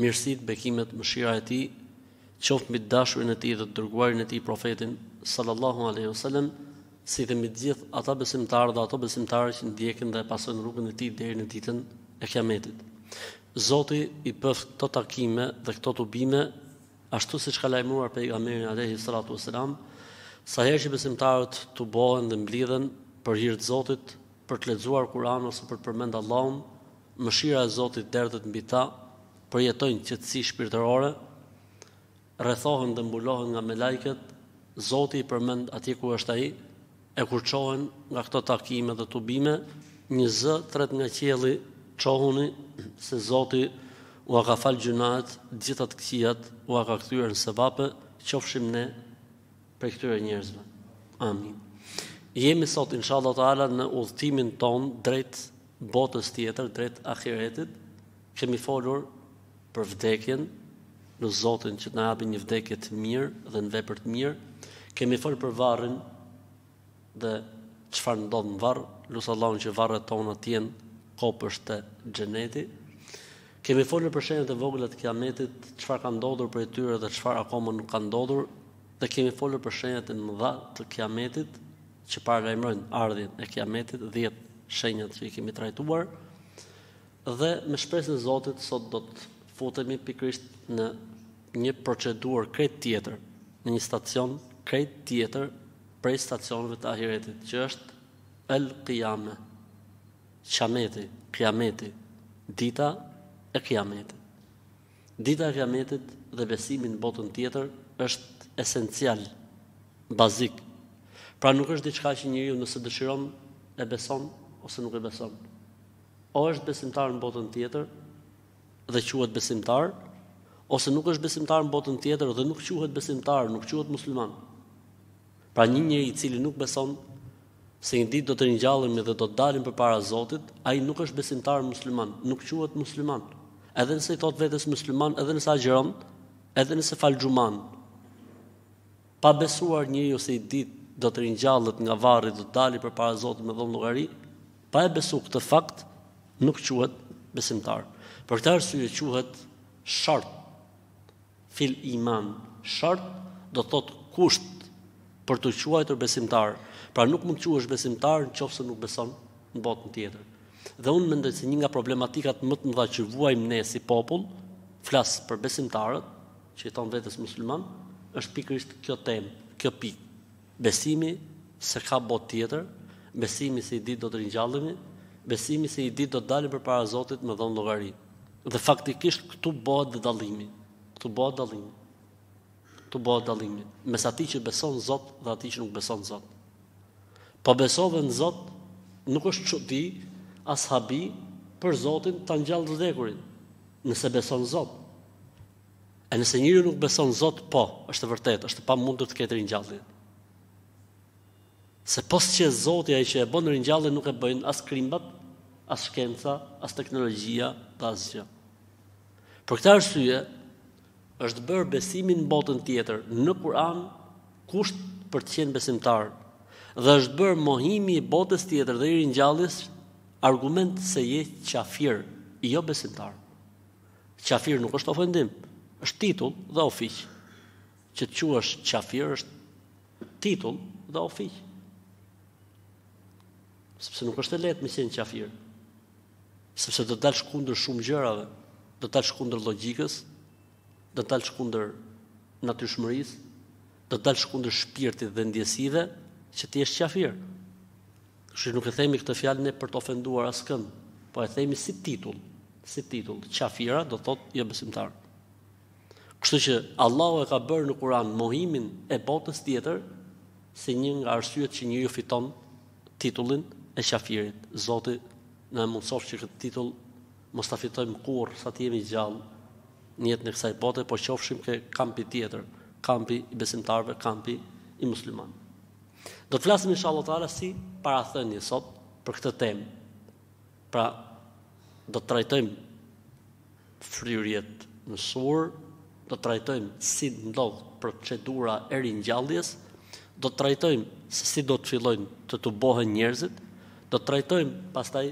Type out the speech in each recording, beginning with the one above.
Mirësitë, bekimet, mëshira e Tij qoftë mbi të dashurin e Tij dhe të dërguarin e Tij Profetin sallallahu alejhi ve sellem, si dhe mbi të gjithë ata besimtarë dhe ato besimtare që ndjekin dhe e pasojnë rrugën e Tij deri në Ditën e Kiametit. Zoti i bëftë këto takime dhe këto tubime, ashtu siç ka lajmëruar Pejgamberi alejhi salatu ve selam, sa herë që besimtarët tubohen dhe mblidhen për hir të Zotit, për të lexuar Kur'an ose për të përmend Allahun, Mëshira e Zotit derdhet mbi ta, përjetojnë qetësi shpirtërore, rrethohen dhe mbulohen nga melajket, Zoti i përmend atje ku është Ai, e kur çohen nga këto takime dhe tubime, një zë thërret nga qielli, Çohuni, se Zoti ua ka falë gjynahet, të gjitha të këqijat ua ka kthyer në sevape, qofshim ne prej këtyre njerëzve. Amin. Jemi sot, inshallah taala, në udhëtimin tonë drejt botës tjetër drejt ahiretit, kemi folur për vdekjen, në Zotin që të na japë një vdekje të mirë dhe në vepër të mirë, kemi folur për varrin dhe çfarë ndodh në varr, lus Allahun që varret tona të jenë kopshte xheneti. Kemi folur për shenjat e vogla të Kiametit, çfarë ka ndodhur prej tyre dhe çfarë akoma nuk ka ndodhur, dhe kemi folur për shenjat e mëdha të Kiametit, që paralajmërojnë ardhjen e Kiametit, 10 shenjat që i kemi trajtuar dhe me shpresën e Zotit sot do të futemi pikërisht në një procedurë krejt tjetër, në një stacion krejt tjetër prej stacioneve të ahiretit, që është El Qiyame, Qameti, Kiameti, dita e Kiametit. Dita e Kiametit dhe besimi në botën tjetër është esencial, bazik. Pra nuk është diçka që njeriu nëse dëshiron e beson ose nuk e beson. O është besimtar në botën tjetër dhe quhet besimtar, ose nuk është besimtar në botën tjetër dhe nuk quhet besimtar, nuk quhet musliman. Pra një njeri i cili nuk beson se një ditë do të ringjallemi dhe do të dalim përpara Zotit, ai nuk është besimtar musliman, nuk quhet musliman. Edhe nëse i thot vetes musliman, edhe nëse agjëron, edhe nëse fal xhuman. Pa besuar njeriu se një ditë do të ringjallet nga varri do të dali përpara Zotit me dhon llogari, pa e besu këtë fakt, nuk quhet besimtar. Për këtë arsye quhet shart Fil iman, shart, do të thotë kusht për t'u quajtur besimtar. Pra nuk mund të quhesh besimtar nëse nuk beson në botën tjetër. Dhe unë mendoj se një nga problematikat më të mëdha që vuajmë ne si popull, flas për besimtarët, që i thon vetes musliman, është pikërisht kjo temë, kjo pikë. Besimi se ka botë tjetër, besimi se një ditë do të ringjallemi, besimi se një ditë do të dalim përpara Zotit me dhonë llogari. Dhe faktikisht këtu bëhet dhe dallimi. Këtu bëhet dallimi. Këtu bëhet dallimi mes atij që beson Zot dhe atij që nuk beson Zot. Po besove në Zot, nuk është çudi as habi për Zotin ta ngjallë të vdekurin, nëse beson Zot. E nëse njeriu nuk beson Zot, po, është e vërtetë, është e pamundur të ketë ringjalljen. Se pos që Zoti ai që e bën ringjalljen nuk e bëjnë as krimbat, as shkenca, as teknologjia, dhe asgjë. Për këtë arsye është bërë besimi në botën tjetër në Kur'an kusht për të qenë besimtar dhe është bërë mohimi i botës tjetër dhe i ringjalljes argument se je qafir, jo besimtar. Qafir nuk është ofendim, është titull dhe ofiq. Që të quhesh qafir është titull dhe ofiq. Sepse nuk është e lehtë me qenë qafir. Sepse do të dalësh kundër shumë gjërave, do të dalësh kundër logjikës, do të dalësh kundër natyrshmërisë, do të dalësh kundër shpirtit dhe ndjesive që të jesh qafir. Kështu që nuk e themi këtë fjalë ne për të ofenduar askënd, po e themi si titull, si titull, qafira do thotë jo besimtar. Kështu që Allahu e ka bërë në Kur'an mohimin e botës tjetër si një nga arsyet që njeriu fiton titullin e qafirit. Zoti na e mundsoftë që këtë titull mos ta fitojmë kurrë sa të jemi gjallë në jetën e kësaj bote, po qofshim ke kampi tjetër, kampi i besimtarëve, kampi i muslimanëve. Do të flasim inshallah taala si parathënie sot për këtë temë. Pra do të trajtojmë fryrjet në sur, do të trajtojmë si ndodh procedura e ringjalljes, do të trajtojmë se si do të fillojnë të tubohen njerëzit, do të trajtojmë pastaj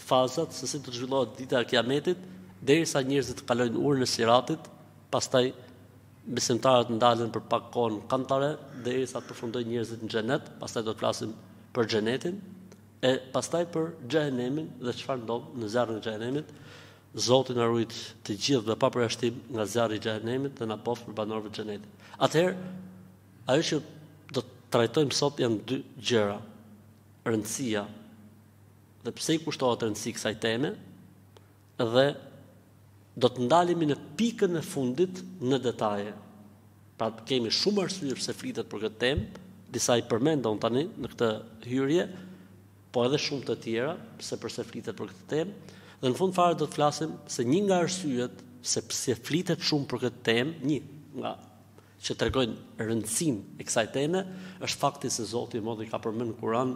fazat se si do të zhvillohet dita e kiametit, derisa njerëzit të kalojnë urën e siratit, pastaj Besimtarët ndalen për pak kohë në kantare derisa të përfundojnë njerëzit në xhenet, pastaj do të flasim për xhenetin e pastaj për xhehenemin dhe çfarë ndodh në zjarrin e xhehenemit. Zoti na ruajt të gjithë pa përjashtim nga zjarri i xhehenemit dhe na boftë prej banorëve të xhenetit. Atëherë, ajo që do të trajtojmë sot janë dy gjëra. Rëndësia dhe pse i kushtohet rëndësi kësaj teme Dhe do të ndalemi në pikën e fundit në detaje. Pra kemi shumë arsye pse flitet për këtë temë, disa i përmenda unë tani në këtë hyrje, po edhe shumë të tjera, se përse flitet për këtë temë, dhe në fund fare do të flasim se një nga arsyet se përse flitet shumë për këtë temë, një nga që tregojnë rëndësinë e kësaj teme, është fakti se Zoti i Madhi e ka përmend në Kuran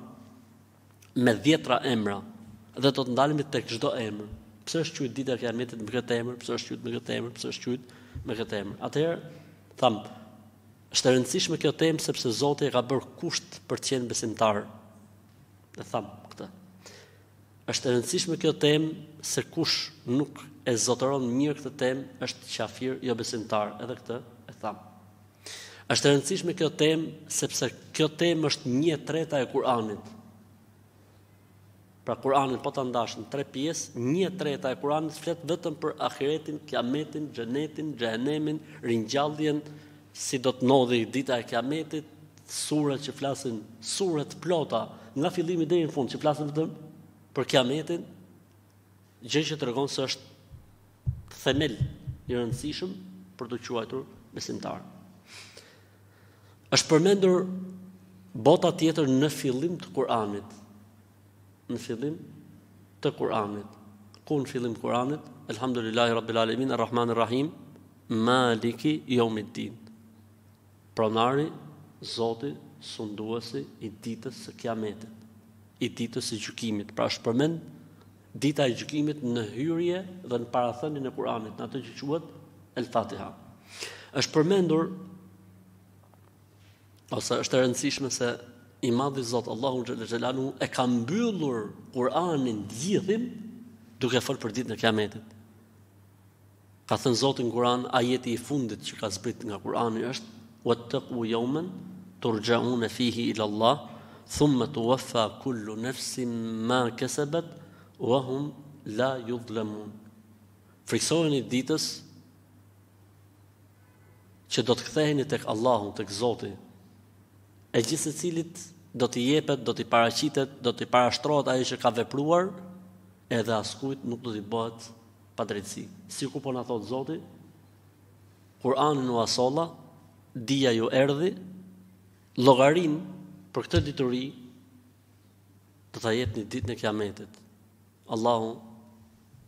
me dhjetra emra dhe do të ndalemi tek çdo emër. Pse është quajtur dita e Kiametit me këtë emër? Pse është quajtur me këtë emër? Pse është quajtur me këtë emër? Atëherë tham, është e rëndësishme kjo temë sepse Zoti e ka bërë kusht për të qenë besimtar. E tham këtë. Është e rëndësishme kjo temë se kush nuk e zotëron mirë këtë temë është kafir, jo besimtar, edhe këtë e tham. Është e rëndësishme kjo temë sepse kjo temë është 1/3 e Kur'anit. Pra Kur'anin po ta ndash në tre pjesë, 1/3 e Kur'anit flet vetëm për ahiretin, kiametin, xhenetin, xhehenemin, ringjalljen, si do të ndodhi dita e kiametit, suret që flasin, suret plota nga fillimi deri në fund që flasin vetëm për kiametin, gjë që tregon se është themel i rëndësishëm për t'u quajtur besimtar. Është përmendur bota tjetër në fillim të Kur'anit. Në fillim të Kur'anit. Ku në fillim Kur'anit? Elhamdulillahi Rabbil Alemin, Arrahman, Arrahim, Maliki, Jeumiddin. Pronari, Zoti, sunduesi, i Ditës së Kiametit, i Ditës së Gjykimit. Pra është përmend Dita e Gjykimit në hyrje dhe në parathënien e Kur'anit, në atë që quhet El-Fatiha. Është përmendur ose është e rëndësishme se i madhi Zot Allahu xhel xhelaluhu e ka mbyllur Kur'anin gjithin duke fol për ditën e Kiametit. Ka thënë Zoti në Kur'an, ajeti i fundit që ka zbrit nga Kur'ani është: "Wattaqu yawman turja'un fihi ila Allah, thumma tuwaffa kullu nafsin ma kasabat wa hum la yudhlamun." Frikësojuni ditës që do të ktheheni tek Allahu, tek Zoti, e gjithsecilit do t'i jepet, do t'i paraqitet, do t'i parashtrohet ajo që ka vepruar, edhe askujt nuk do t'i bëhet padrejtësi. Sikur po na thotë Zoti, Kur'anin ua solla, dija ju erdhi, llogarin për këtë dituri do ta jepni ditën e Kiametit. Allahu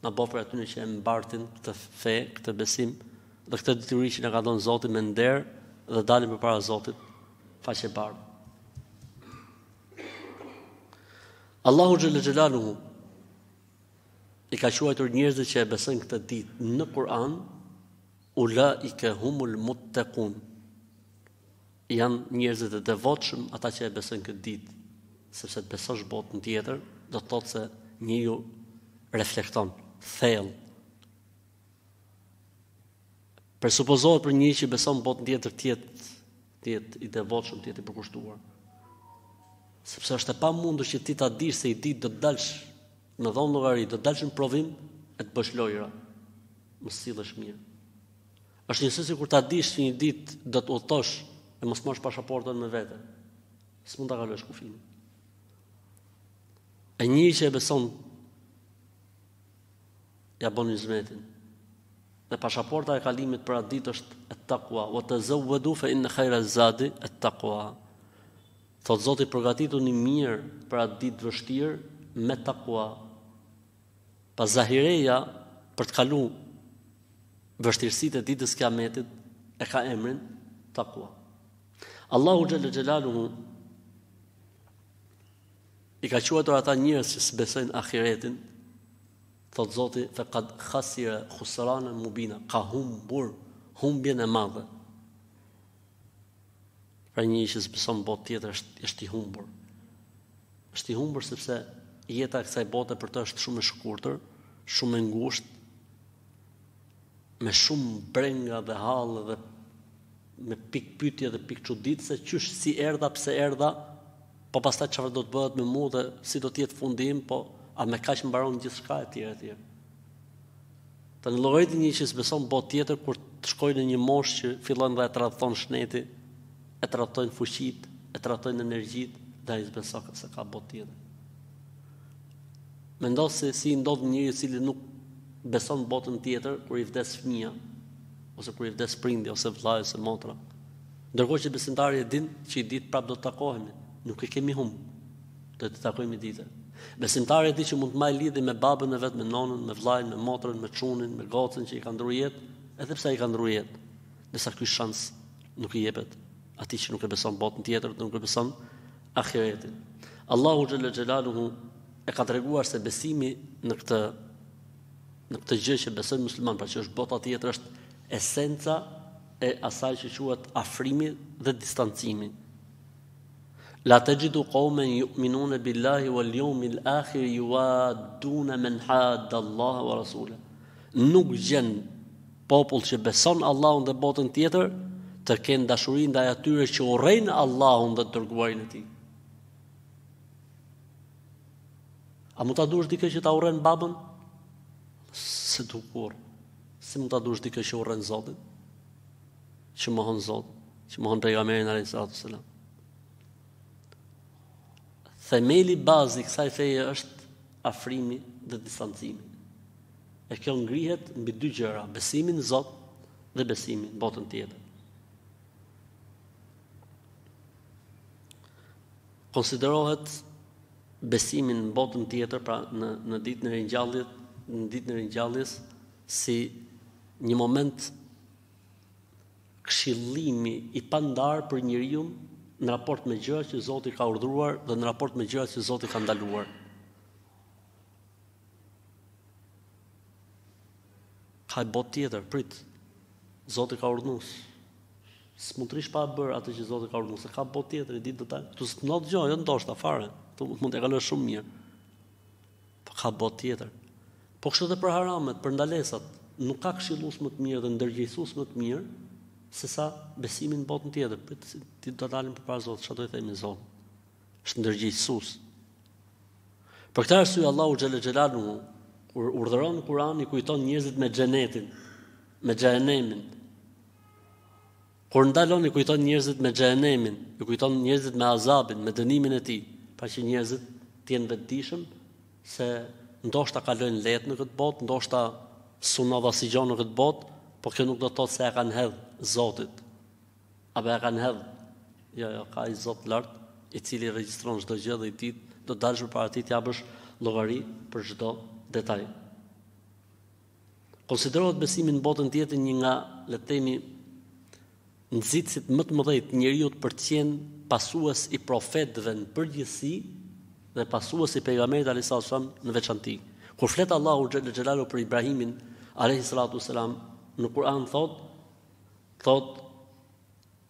na bëftë prej atyre që e mbartin këtë fe, këtë besim dhe këtë dituri që na ka dhënë Zoti me nder dhe dalin përpara Zotit faqebardhë. Allahu xhël xhelaluhu I ka quajtur njerëzit që e besojnë këtë ditë në Kur'an ulaika humul muttaqun. Janë njerëzit e devotshëm ata që e besojnë këtë ditë, sepse të besosh botën tjetër do të thotë se njeriu reflekton thellë Presupozohet për njëri që beson botën tjetër të jetë të jetë i devotshëm, të jetë i përkushtuar. Sepse është e pamundur që ti ta dish se i ditë do të dalsh me dhon llogari, do të dalsh në provim e të bësh lojëra. Mos sillesh mirë. Është njësoj sikur ta dish që një ditë do të udhëtosh e mos marrësh pashaportën me vete. S'mund ta kalosh kufinë. E një që e beson ja bën hizmetin. Dhe pashaporta e kalimit për atë ditë është e takua, ue tezeuuedu fe inne hajra zadi et-takua. Thotë Zoti përgatituni mirë për atë ditë vështirë me takua. Pa zahireja për të kalu vështirësitë e ditës kiametit e ka emrin takua. Allahu xhel-le xhelaluhu I ka quajtur ata njerëz që s'besojnë ahiretin, thotë Zoti fe kad hasire husranen mubina, ka humbur humbjen e madhe. Pra njëri që s'beson botë tjetër është, është i humbur. Është i humbur sepse jeta e kësaj bote për të është shumë e shkurtër, shumë e ngushtë, me shumë brenga dhe halle dhe me pikëpyetje dhe pikëçuditëse, qysh si erdha, pse erdha, po pastaj çfarë do të bëhet me mua dhe si do të jetë fundi im, po a me kaq mbaron gjithçka etj etj. Tani llogarit një që s'beson botë tjetër kur të shkojë në një moshë që fillon dhe e tradhton shneti, e tradhtojnë fuqitë, e tradhtojnë energjitë dhe ai s'beson se ka botë tjetër. Mendo se si i ndodh njëri i cili nuk beson botën tjetër kur i vdes fëmija, ose kur i vdes prindi ose vëllai ose motra. Ndërkohë që besimtari e din që i ditë prap do të takohemi, nuk e kemi humb. Do të takohemi i ditë. Besimtari e di që mund të mbajë lidhje me babën e vet, me nonën, me vëllain, me motrën, me çunin, me gocën që i ka ndrru jetë, edhe pse i ka ndrru jetë. Ndërsa ky shans nuk i jepet atij që nuk e beson botën tjetër, nuk e beson ahiretin. Allahu xhel-le xhelaluhu e ka treguar se besimi në këtë në këtë gjë që beson muslimani, pra që është bota tjetër është esenca e asaj që quhet afrimi dhe distancimi. La texhidu kaumen juminune bil-lahi uel jeumil ahiri juaddune men hadd-Allahe ue Resulehu. Nuk gjen popull që beson Allahun dhe botën tjetër të kenë dashuri ndaj atyre që urrejnë Allahun dhe të dërguarin e tij. A mund ta dush dikë që ta urren babën? S'e do kurrë. Si mund ta dush dikë që urren Zotin? Që mohon Zotin, që mohon pejgamberin alayhi salatu sallam. Themeli bazë i kësaj feje është afrimi dhe distancimi. E kjo ngrihet mbi dy gjëra, besimin në Zot dhe besimin në botën tjetër. Konsiderohet besimi në botën tjetër, pra në në ditën e ringjalljes, në ditën e ringjalljes si një moment këshillimi i pandarë për njeriun në raport me gjërat që Zoti ka urdhëruar dhe në raport me gjërat që Zoti ka ndaluar. Ka botë tjetër, prit. Zoti ka urdhëruar. S'mund të rrish pa bërë atë që Zoti ka urdhëruar, se ka botë tjetër e di ti këtë. Tu s'të ndodh gjë, jo ndoshta fare. Tu mund të kalosh shumë mirë. Po ka botë tjetër. Po kështu edhe për haramet, për ndalesat, nuk ka këshillues më të mirë dhe ndërgjegjësues më të mirë se sa besimi në botën tjetër. Prit ti, do të dalim përpara Zotit, çfarë do i themi Zotit? Është ndërgjegjësues. Për këtë arsye Allahu xhalla xhelalu kur urdhëron në Kur'an i kujton njerëzit me xhenetin, me xhehenemin, Kur ndalon i kujton njerëzit me xhehenemin, i kujton njerëzit me azabin, me dënimin e tij, pra që njerëzit të jenë të vetëdijshëm se ndoshta kalojnë lehtë në këtë botë, ndoshta s'u ndodh asigjo në këtë botë, po kjo nuk do të thotë se ja kanë hedh Zotit. Apo ja kanë hedh. Jo, jo, ka i Zot lart, i cili regjistron çdo gjë dhe i ditë do të dalësh përpara tij të japësh llogari për çdo detaj. Konsiderohet besimi në botën tjetër një nga, le të themi, nxitësit më të mëdhenj të njeriut për të qenë pasues i profetëve në përgjithësi dhe pasues i pejgamberit alayhis salam në veçanti. Kur flet Allahu xhel xhelalu për Ibrahimin alayhis salatu selam në Kur'an thot thot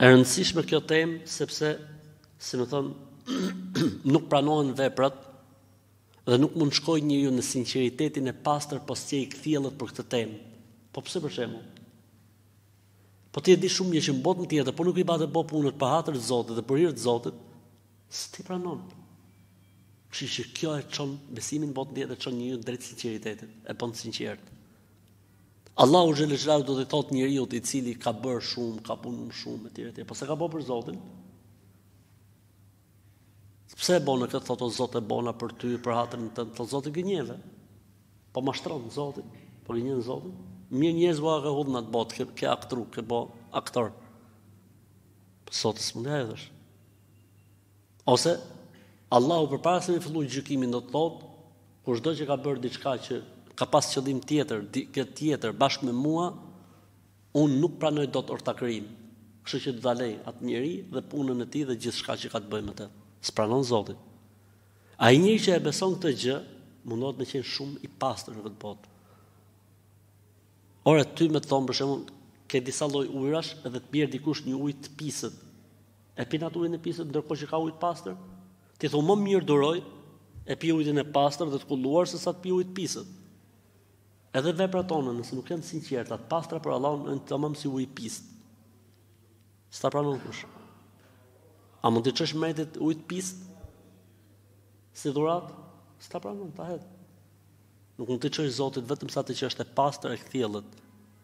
E rëndësishme kjo temë sepse, si me thënë, nuk pranohen veprat dhe nuk mund të shkojë njeriu në sinqeritetin e pastër po s'qe i kthjellët për këtë temë. Po pse për shembull? Po ti e di shumë mirë që në botën tjetër, po nuk i pate bo punët për hatër të Zotit dhe për hir të Zotit, s't'i pranon. Kështu që kjo e çon besimi në botën tjetër, e çon njeriun drejt sinqeritetit, e bën të sinqertë. Allahu xhel xhelalu do t'i thotë njeriut i cili ka bërë shumë, ka punuar shumë etj etj, po s'e ka bërë për Zotin. Pse e bëre këtë thotë o Zot e bona për ty, për hatrin tënd, thotë Zoti gënjeve. Po mashtron Zotin, po gënjen Zotin. Mirë njerëzve ua ke hudh n'atë botë, ke aktru, ke bë aktor. Po Zotit s'mund t'ia hedhësh. Ose Allahu përpara se të fillojë gjykimin do të thotë, kushdo që ka bërë diçka që ka pas qëllim tjetër, dikë tjetër bashkë me mua, unë nuk pranoj dot ortakërinë. Kështu që do ta lej atë njeri dhe punën e tij dhe gjithçka që ka të bëjë me të. S'pranon Zoti. Ai njeri që e beson këtë gjë, mundohet me qenë shumë i pastër në këtë botë. Ore ty me të thënë për shembull, ke disa lloj ujërash dhe të bjerë dikush një ujë të pisët, E pin atë ujin e pisët ndërkohë që ka ujë të pastër? Ti thu më mirë duroj e pi ujin e pastër dhe të kulluar se sa të pi ujë të pisët. Edhe veprat tona nëse nuk janë të sinqerta, të pastra për Allahun, janë tamam si ujë i pistë. S'ta pranon kush. A mund t'i çosh mretit ujë të pistë? Si dhuratë? S'ta pranon, ta hedh. Nuk mund t'i çosh Zotit vetëm se atë që është e pastër e kthjellët.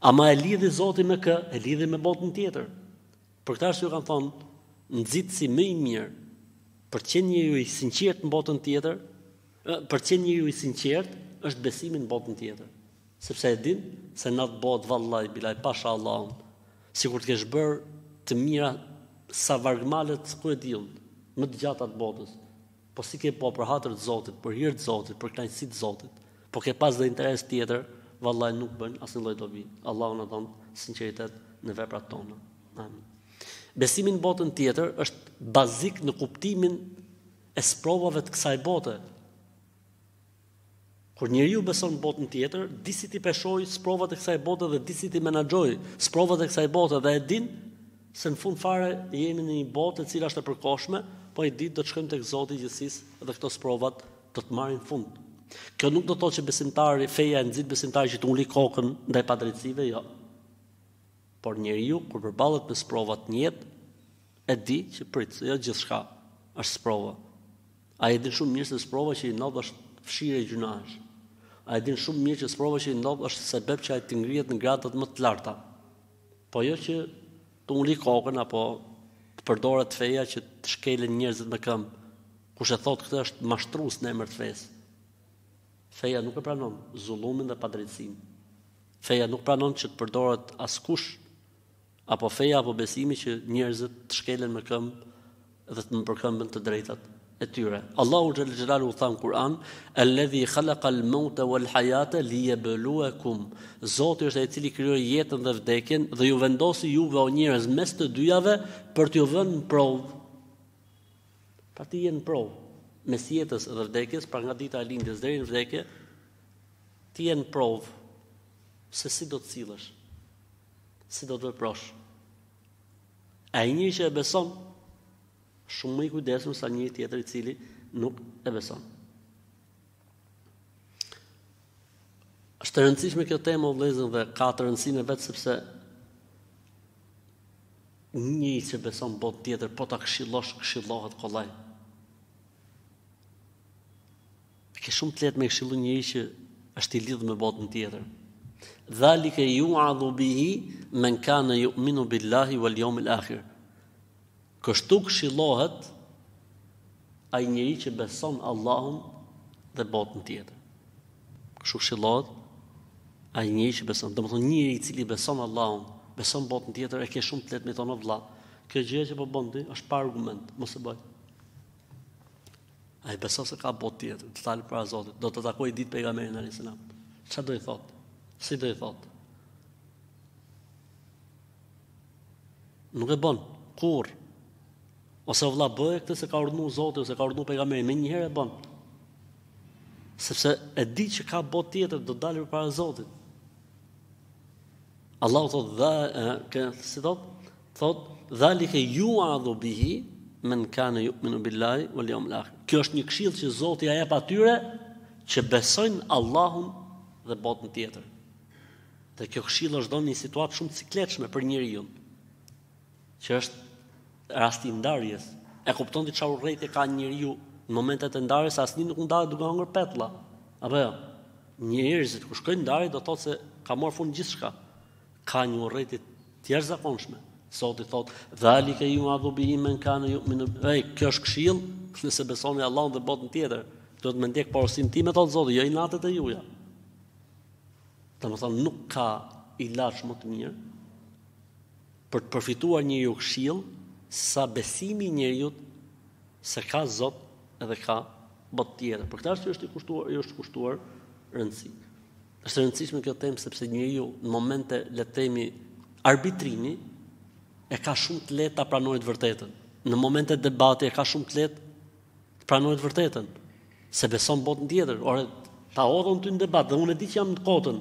Ama e lidhi Zoti me kë? E lidhi me botën tjetër. Për këtë arsye kanë thonë, nxitësi më i mirë për të qenë njeriu i sinqert në botën tjetër, për të qenë njeriu i sinqert është besimi në botën tjetër. Sepse e din se në atë botë vallaj bilaj pasha Allahun, sikur të kesh bërë të mira sa vargmalet ku e di un, më të gjata të botës. Po s'i ke bo për hatër të Zotit, për hir të Zotit, për kënaqësi të Zotit, po ke pas dhe interes tjetër, vallaj nuk bën asnjë lloj dobi. Allahu na dhëntë sinqeritet në veprat tona. Amin. Besimi në botën tjetër është bazik në kuptimin e sprovave të kësaj bote. Kur njeriu beson në botën tjetër, di si t'i peshojë sprovat e kësaj bote dhe di si t'i menaxhojë sprovat e kësaj bote dhe e din se në fund fare jemi në një botë e cila është e përkohshme, po një ditë do të shkojmë tek Zoti i gjithësisë dhe këto sprovat do të marrin fund. Kjo nuk do të thotë që besimtari, feja e nxit besimtarin që të uli kokën ndaj padrejtësive, jo. Por njeriu kur përballet me sprovat në jetë, e di që prit se jo gjithçka është sprova. Ai e din shumë mirë se sprova që i ndodh është fshirje gjynahesh. Ai e din shumë mirë që sprova që i ndodh është sebeb që ai të ngrihet në gradat më të larta. Po jo që të uli kokën apo të përdoret feja që të shkelen njerëzit me këmbë. Kush e thotë këtë është mashtrues në emër të fesë. Feja nuk e pranon zullumin dhe padrejtësinë. Feja nuk pranon që të përdoret askush Apo feja apo besimi që njerëzit të shkelen me këmbë dhe të përkëmbën të drejtat e tyre. Allahu xhel xhelalu u tha në Kur'an, "Alladhi khalaqa al-mauta wal-hayata liyabluwakum." Zoti është ai i cili krijoi jetën dhe vdekjen dhe ju vendosi juve o njerëz mes të dyjave për t'ju vënë në provë. Pra ti je në provë mes jetës dhe vdekjes, pra nga dita e lindjes deri në vdekje, ti je në provë se si do të sillesh. si do të veprosh. Ai njeri që e beson, shumë më i kujdesshëm sa njeri tjetër i cili nuk e beson. Është e rëndësishme kjo temë o vllezër dhe ka të rëndësinë vetë sepse njeri që beson botën tjetër, po ta këshillosh, këshillohet kollaj. Ke shumë të lehtë me këshillu njeri që është i lidhë me botën tjetër. Dhalike ju adhu bihi men kane juminu billahi wal jomil akhir. Kështu këshillohet ai njeri që beson Allahun dhe botën tjetër. Kështu këshillohet ai njeri që beson. Domethonë njeri i cili beson Allahun, beson botën tjetër, e ke shumë të lehtë me i thonë o vla. Kjo gjë që po bën ti është pa argument, mos e bëj. A i beson se ka botë tjetër, do dalë para Zotit, do ta takojë një ditë pejgamerin alejhi selam. Ça do i thot? Si do i thot? Nuk e bon, kurrë. Ose vlla bëje këtë se ka urdhnu Zoti, ose ka urdhnu pejgameri, menjëherë e bon. Sepse e di që ka botë tjetër, do të dalë para Zotit. Allahu thot, dhe, e, ke, si thot? Thotë, Dhalike yu'adhu bihi men kana yu'minu billahi wal yawmil akhir. Kjo është një këshillë që Zoti ia jep atyre që besojnë Allahun dhe botën tjetër. Dhe kjo këshillë është dhënë në një situatë shumë të sikletshme për njeriun. Që është rasti i ndarjes. E kupton ti çfarë urrejtje ka njeriu në momentet e ndarjes, asnjë nuk ndahet duke hëngër petlla. Apo jo? Njerëzit kur shkojnë ndarje do thotë se ka marrë fund gjithçka. Ka një urrejtje të jashtëzakonshme. Zoti thot: "Zalike yu'adhu bihi man kana yu'minu." Ai, kjo është këshillë, nëse besoni Allahun dhe botën tjetër, do të më ndjek porosinë time, thot Zoti, jo inatet e juaja. Domethënë nuk ka ilaç më të mirë për të përfituar njeriu këshillë sa besimi i njeriut se ka Zot edhe ka botë tjetër. Për këtë arsye është i kushtuar, i është kushtuar rëndësi. Është e rëndësishme kjo them sepse njeriu në momente le të themi arbitrimi e ka shumë të lehtë ta pranojë të vërtetën. Në momente debati e ka shumë të lehtë të pranojë të vërtetën. Se beson botën tjetër, ore ta hodhën ty në debat dhe unë e di që jam në kotën.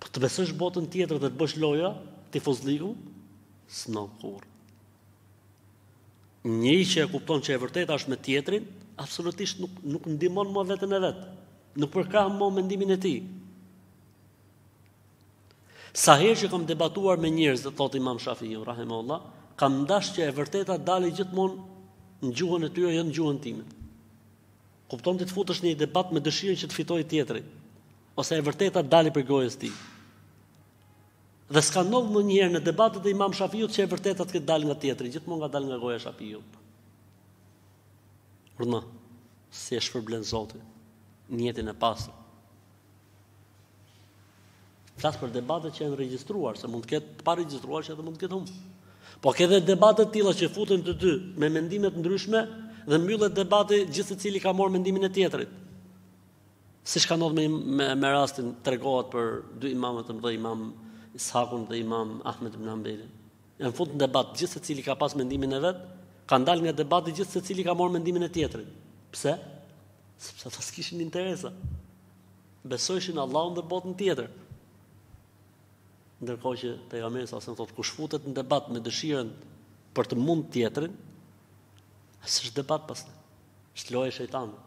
Po të besosh botën tjetër dhe të bësh loja, tifozllik, s'bon kurrë. Njeri që e kupton që e vërteta është me tjetrin, absolutisht nuk nuk ndihmon më veten e vet. Nuk përkrah më mendimin e tij. Sa herë që kam debatuar me njerëz, thotë Imam Shafiu rahimahullah, kam dashur që e vërteta të dalë gjithmonë në gjuhën e tyre, jo në gjuhën time. Kupton ti të futesh në një debat me dëshirën që të fitojë tjetri, ose e vërteta të dalë prej gojës tij. Dhe s'ka ndodhur ndonjëherë në debatet e Imam Shafiut që e vërteta të ketë dalë nga tjetri, gjithmonë ka dalë nga goja e Shafiut. Thirna, si e shpërblen Zoti nijetin e pastër. Flas për debatet që janë regjistruar, se mund të ketë pa regjistruar që edhe mund të ketë humbë. Po ke edhe debate të tilla që futen të dy me mendime të ndryshme dhe mbyllet debati gjithsecili ka marrë mendimin e tjetrit. Siç ka ndodhur me, me, me rastin, tregohet për dy imamë të mëdhenj, imam Ishakun dhe imam Ahmed ibn Hanbelin. E futen në debat, gjithsecili ka pas mendimin e vet, kanë dalë nga debati gjithsecili ka marrë mendimin e tjetrit. Pse? Sepse ata s'kishin interesa. Besojshin Allahun dhe botën tjetër. Ndërkohë që pejgamberi sa thotë kush futet në debat me dëshirën për të mund tjetrin, s'është debat pastaj. Është lojë e shejtanit.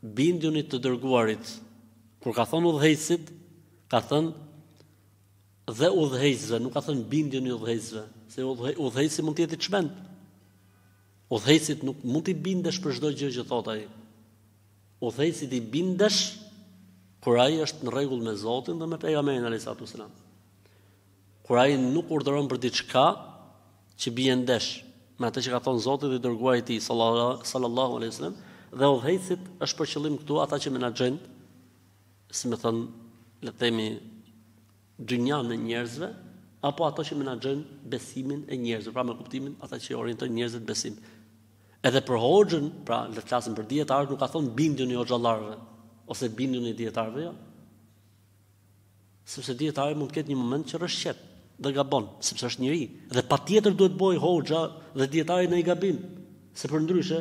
Bindjuni të Dërguarit, kur ka thënë udhëheqësit, ka thënë dhe udhëheqësve, nuk ka thënë bindjuni udhëheqësve, se udhëheqësi mund të jetë i çmend. Udhëheqësit nuk mund t'i bindesh për çdo gjë që thotë ai. Udhëheqësit i bindesh kur ai është në rregull me Zotin dhe me pejgamberin alayhis salam. Kur ai nuk urdhëron për diçka që bie ndesh me atë që ka thënë Zoti dhe i dërguari i tij sallallahu alaihi wasallam dhe udhëheqësit është për qëllim këtu ata që menaxhojnë si me thënë le të themi dynjan e njerëzve apo ato që menaxhojnë besimin e njerëzve, pra me kuptimin ata që orientojnë njerëzit besim. Edhe për hoxhën, pra le të flasim për dijetarët, nuk ka thënë bindjuni hoxhallarëve ose bindjuni dijetarëve, jo. Sepse dijetari mund të ketë një moment që rrëshqet dhe gabon, sepse është njeri, dhe patjetër duhet të bojë hoxha dhe dijetari naj gabim, se përndryshe,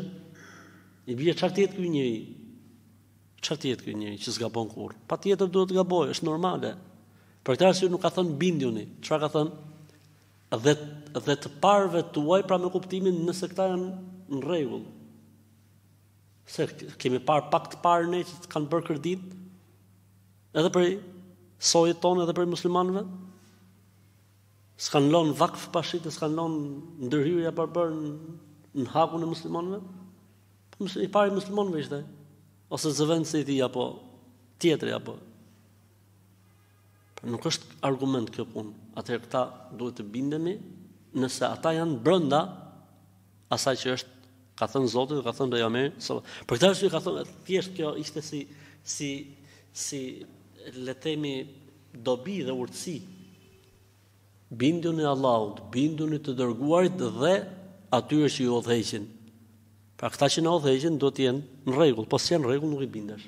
i bie ça të jetë ky njeri, ça të jetë ky njeri që s'gabon kurrë, patjetër duhet të gabojë, është normale, për këtë arsye nuk ka thënë bindjuni, çfarë ka thënë, dhe, dhe të parëve tuaj pra me kuptimin nëse këta janë në rregull, se kemi parë pak të parë ne që kanë bërë kërdi, Edhe prej sojit tonë edhe prej muslimanëve? S'kanë lonë vakf pa shit e s'kanë lonë ndërhyrje pa bërë në, në hakun e muslimanëve? Po, i pari i muslimanëve ishte, ose zëvendësi i tij, apo tjetri, apo. Pra nuk është argument kjo punë, atëherë këta duhet t'u bindemi nëse ata janë brenda asaj që është ka thënë Zoti dhe ka thënë pejgamberi sallallahu Për këtë arsye ka thënë thjesht kjo ishte si si si le të themi dobi dhe urtësi. Bindjuni Allahut, bindjuni të dërguarit dhe atyre që ju udhëheqin. Pra këta që na udhëheqin duhet të jenë në rregull, po s'janë në rregull nuk i bindesh.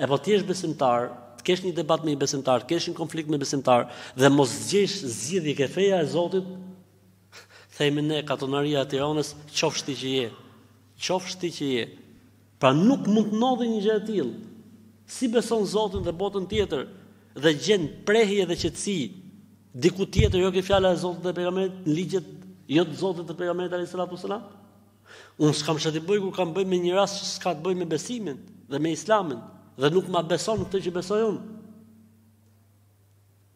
E po të jesh besimtar, të kesh një debat me një besimtar, të kesh një konflikt me besimtar dhe mos gjesh zgjidhje ke feja e Zotit, themi ne katunaria e Tiranës, qofsh ti që je. Qofsh ti që je. Pra nuk mund të ndodhi një gjë e tillë. Si beson Zotin dhe botën tjetër dhe gjen prehje dhe qetësi diku tjetër, jo ke fjala e Zotit dhe pejgamberit, në ligjet jo të Zotit dhe pejgamberit alayhis salatu sallam. Unë s'kam ça t'i bëj kur kam bëj me një rast që s'ka të bëj me besimin dhe me islamin dhe nuk ma beson këtë që besoj unë.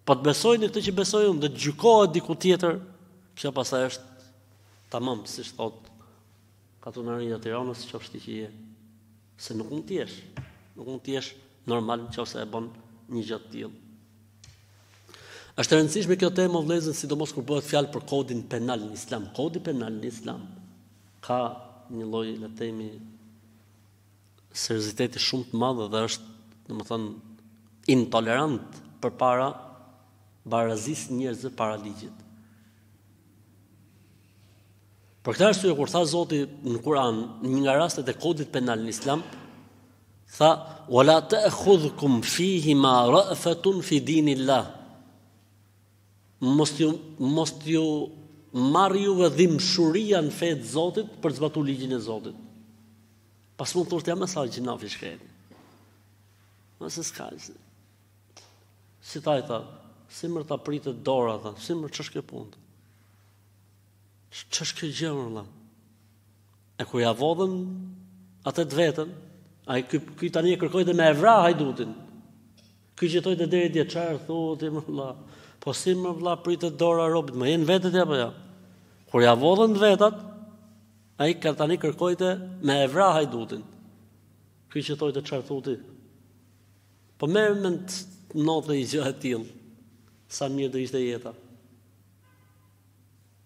Po të besojnë këtë që besoj unë dhe të gjykohet diku tjetër, kjo pastaj është tamam, siç thot katunaria e Tiranës, qofsh ti që je, se nuk mund t'jesh, nuk mund t'jesh normal në qoftë se e bon një gjo të tillë. Është e rëndësishme kjo temë o vëllezër, sidomos kur bëhet fjalë për kodin penal në Islam. Kodi penal në Islam ka një lloj le të themi serioziteti shumë të madh dhe është, domethënë, intolerant përpara barazisë së njerëzve para ligjit. Për këtë arsye kur tha Zoti në Kur'an, një nga rastet e kodit penal në Islam, tha wala ta'khudhukum bihima ra'fatun fi dinillah. Mos t'ju mos t'ju marrë juve dhimbshuria në fetë të Zotit për të zbatuar ligjin e Zotit. Po s'mund të thotë ja sa gjynah i shkreti. Mos e skajse. Si tha ai, tha, si mor t'ia pritet dora, tha, si mor ç'është kjo punë, ç'është kjo gjë mor, tha. E kur ja vodhën atë të vetën, ai ky tani e kërkonte me e vra hajdutin, ky që thoshte deri dje, çfarë thotë, mor vlla, po si mor vlla pritet dora robit, mor je në vete ti apo jo. Kur ja vodhën të vetat, ai ky tani kërkonte me e vra hajdutin, ky që thoshte çfarë thotë, Po merre me mend ndodh një gjë e tillë. Sa mirë do ishte jeta.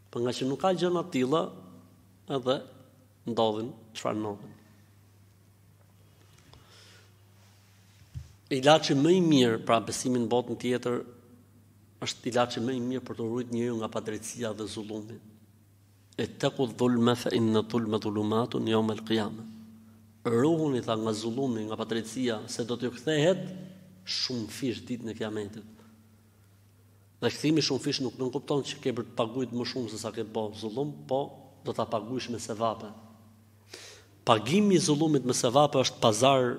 Po nga që nuk ka gjëna të tilla, edhe ndodhin çfarë ndodhin. Ilaçi më i mirë pra besimin në botën tjetër është ilaçi më i mirë për t'u ruajtur njeriu nga padrejtësia dhe zullumi. Ittaqu dhulme fe inne dhulme dhulumatun jaumel qiyame. Ruhuni tha nga zullumi, nga padrejtësia, se do t'ju kthehet shumëfish ditën e Kiametit. Dhe kthimi shumëfish nuk nënkupton që ke për të paguajt më shumë se sa ke bë zullum, po do ta paguajsh me sevape. Pagimi i zullumit me sevape është pazar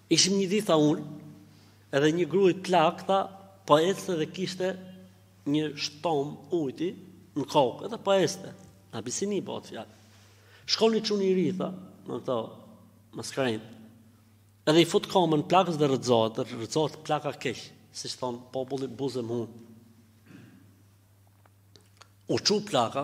Ishim një ditë tha unë, edhe një grue plakë tha, po ecte dhe kishte një shtomë ujti në kokë, edhe po ecte. n'Abisini bohet fjalë. Shkon një çun i ri tha, nga këta maskarenjt. Edhe i fut komën plakës dhe rrëzohet, dhe rrëzohet plaka keq, siç thonë populli buzë më hunë. U çu plaka,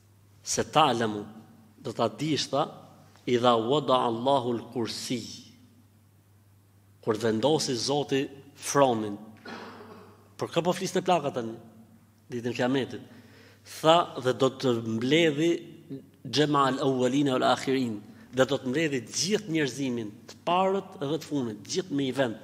Se ta'lemu, do ta dish, tha, idha wada'a Allahu al-kursiyy, kur të vendosi Zoti fronin. Për kë po fliste plaka tani? Ditën e Kiametit. Tha dhe do të mbledhi xhema al-awwalin wal-akhirin, dhe do të mbledhi gjithë njerëzimin, të parët dhe të fundit, gjithë m'i vend.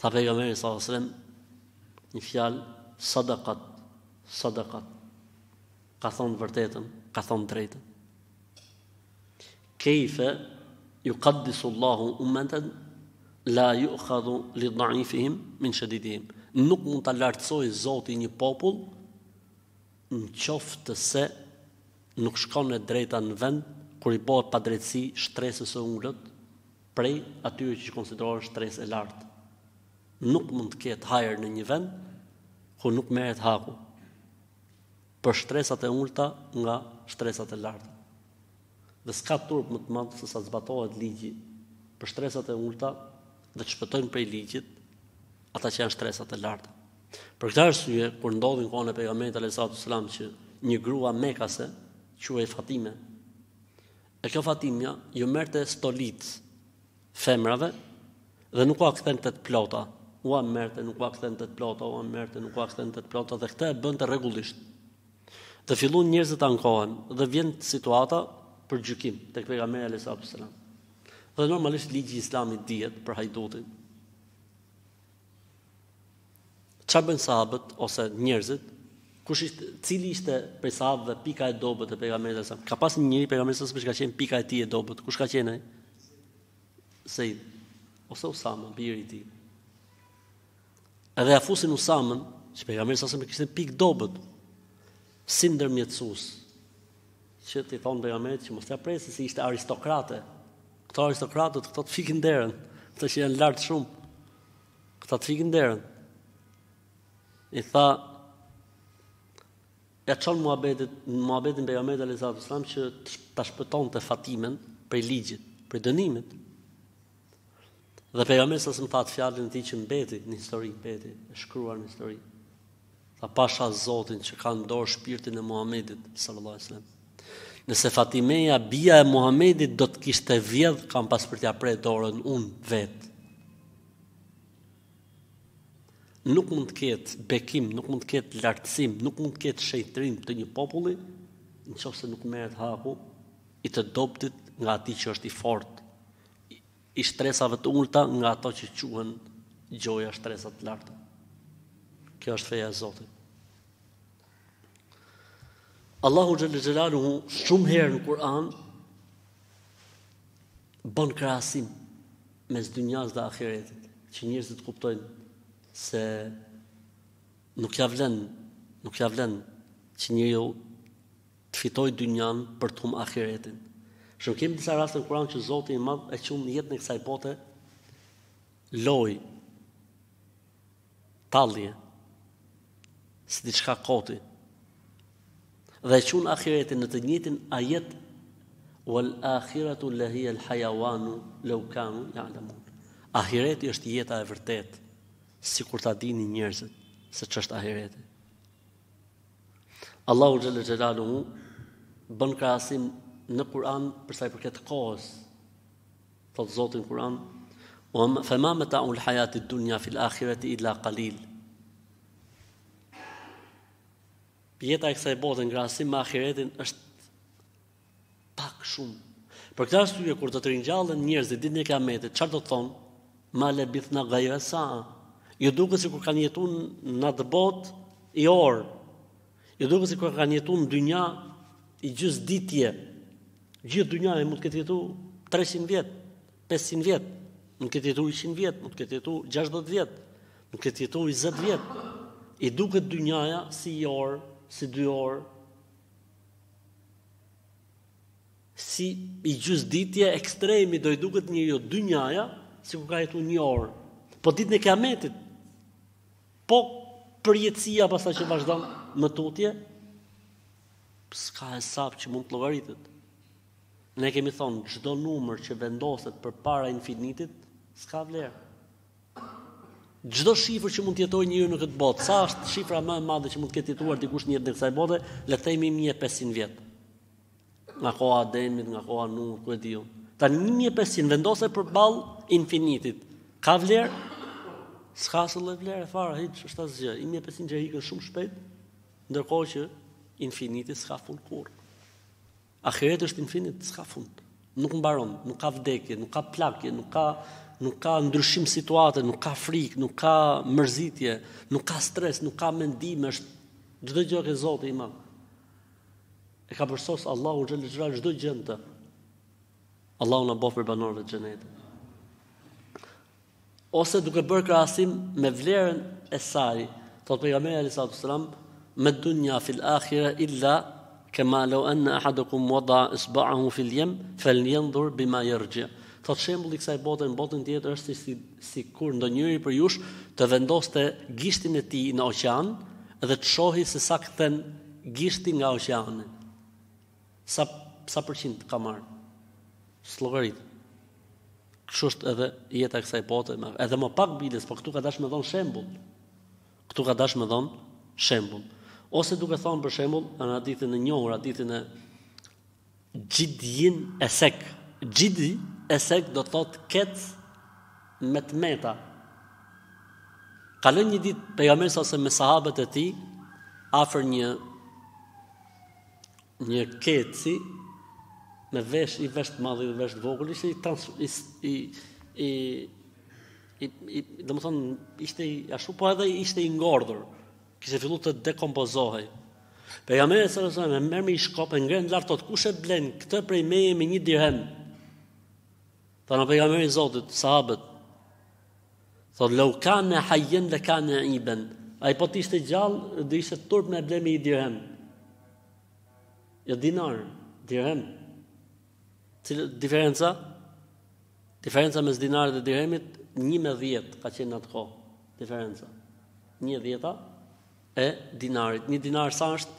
Tha pejgamberi salallahu alejhi sellem, një fjalë, sadakat, sadakat, ka thonë vërtetën, ka thonë drejtën. Kejfe, jukaddisu Allahu umeten, la jukhadhu li dhaifihim, min shedidihim. Nuk mund ta lartësojë Zoti një popull, në qoftë se nuk shkon e drejta në vend, kur i bëhet padrejtësi shtresës së ulët, prej atyre që konsiderohen shtresë e lartë. Nuk mund të ketë hajër në një vend ku nuk merret haku për shtresat e ulta nga shtresat e larta. Dhe s'ka turp më të madh sesa të zbatohet ligji për shtresat e ulta dhe të shpëtojnë prej ligjit ata që janë shtresat e larta. Për këtë arsye, kur ndodhi në kohën e pejgamberit alayhi salatu wasalam që një grua mekase quhej Fatime, E kjo Fatimja ju merrte stolitë femrave dhe nuk ua kthente të plota. Ua merrte nuk ua kthente të plota, ua merrte nuk ua kthente të plota dhe këtë e bënte rregullisht. Dhe fillun njerëzit të ankohen dhe vjen situata për gjykim tek pejgamberi alayhi salatu wasalam. Dhe normalisht ligji i Islamit dihet për hajdutin. Ça bëjnë sahabët ose njerëzit? Kush ishte, cili ishte prej sahabëve pika e dobët e pejgamberit sa? Ka pas një njeri pejgamberi sasem që ka qenë pika e tij e dobët. Kush ka qenë ai? Zeid ose Usama, biri i tij. Edhe e fusin Usamën, që pejgamberi sasem e kishte pikë të dobët. Si ndërmjetësues. Që t'i thonë Pejgamberit që mos t'ja presi se ishte aristokrate. Këto aristokratët, këto të fikin derën. Këto që janë lartë shumë. Këto të fikin derën. I tha, e çon muabetit, muabetin Pejgamberit alayhi salatu wasalam që ta shpëtonte Fatimen prej ligjit, prej dënimit. Dhe pejgamberi salallahu alejhi ve selem tha fjalën e tij që mbeti në histori, mbeti e shkruar në histori. Tha pasha Zotin që ka në dorë shpirtin e Muhamedit sallallahu alaihi wasallam. Nëse Fatimeja, bija e Muhamedit do të kishte vjedh, kam pas për t'ia pre dorën unë vetë. Nuk mund të ketë bekim, nuk mund të ketë lartësim, nuk mund të ketë shenjtërim të një populli në qoftë se nuk merret haku i të dobtit nga ai që është i fortë i shtresave të ulta nga ato që quhen gjoja shtresa të larta. Kjo është feja e Zotit. Allahu xhel-le xhelaluhu shumë herë në Kur'an bën krahasim mes dynjas dhe ahiretit që njerëzit të kuptojnë se nuk ia vlen nuk ia vlen që njeriu Të fitoj dynjanë për të humbë ahiretin. Shumë kemi disa raste në Kur'an që Zoti i Madh e qun jetën e kësaj bote lojë tallje si diçka koti dhe e qun ahiretin në të njëjtin ajet wal akhiratu lahi al hayawanu law kanu ya'lamun ahireti është jeta e vërtet sikur ta dini njerëzit se ç'është ahireti Allahu xhallal xhelaluhu bën krahasim në Kur'an për sa i përket kohës. Thot Zoti në Kur'an: "Fa ma mata'u al-hayati ad-dunya fi al-akhirati illa qalil." Jeta e kësaj bote në krahasim me ahiretin është Pak shumë. Për këtë arsye kur do të ringjallen njerëzit ditën e Kiametit, çfarë do të thonë? Ma le bithna gajra sa. Ju duket sikur kanë jetu në atë botë i orë. Ju duket sikur kanë jetu në dynja i gjys ditje. Gjithë dynjaja mund të ketë jetu 300 vjet, 500 vjet, mund të ketë jetu 100 vjet, mund të ketë jetu 60 vjet, mund të ketë jetu 20 vjet. I duket dynjaja si i orë, si dy orë, Si i gjysditje ekstremi do i duket një orë dynjaja, sikur ka jetu një orë. Po ditën e kiametit, po përjetësia pastaj që vazhdon më tutje, s'ka hesap që mund të llogaritet. Ne kemi thonë, çdo numër që vendoset përpara infinitit, s'ka vlerë. Çdo shifër që mund të jetojë njeriu në këtë botë, sa është shifra më e madhe që mund të ketë jetuar dikush në jetën e kësaj bote, le të themi 1500 vjet. Nga koha e Ademit, nga koha e Nuhut, ku e di un. Tani 1500 vendose përballë infinitit. Ka vlerë? S'ka asnjë lloj vlere fare, hiç, është asgjë. 1500 që ikën shumë shpejt, ndërkohë që infiniti s'ka fund kurrë. Ahireti është infinit, s'ka fund. Nuk mbaron, nuk ka vdekje, nuk ka plakje, nuk ka nuk ka ndryshim situate, nuk ka frikë, nuk ka mërzitje, nuk ka stres, nuk ka mendime, është çdo gjë që Zoti i madh. E ka përsos Allahu xhele xhelaluhu çdo gjë në të. Allahu na bëftë prej banorëve të xhenetit. Ose duke bërë krahasim me vlerën e saj, thotë pejgamberi alaihi salatu wasalam, med dunja fil akhire illa kema law anna ahadukum wada isba'ahu fil yam falyanzur bima yarji. Thotë shembulli i kësaj bote në botën tjetër është si sikur ndonjëri prej jush të vendoste gishtin e tij në oqean dhe të shohi se sa kthen gishti nga oqeani. Sa sa përqind ka marr? S'llogaritet. Kështu është edhe jeta e kësaj bote, edhe më pak biles, po këtu ka dashur me dhon shembull. Këtu ka dashur me dhon shembull. Ose duke thonë për shembull, në hadithin e njohur, hadithin e Xhedjin Esek. Xhedi Esek do të thotë kec me të meta. Kalon një ditë pejgamberi a.s. me sahabët e tij afër një Një keci me vesh i vesh të madh e i vesh të vogël ishte i trans i i i, i, i domethënë ishte i ashtu po edhe ishte i ngordhur. Kishte filluar të dekompozohej. Pejgamberi sallallahu alajhi wasallam e merr me një shkop e ngren lart thotë kush e blen këtë prej meje me një dirhem. Thanë o pejgamberi i Zotit, sahabët, thanë law kana hayyan la kana iban. Ai po të ishte gjallë, do ishte turp me e ble me i dirhem. Jo dinar, dirhem. Cila diferenca? Diferenca mes dinarit dhe dirhemit 1 me 10 ka qenë n'atë kohë. Diferenca. 1 dhjeta e dinarit. Një dinar sa është?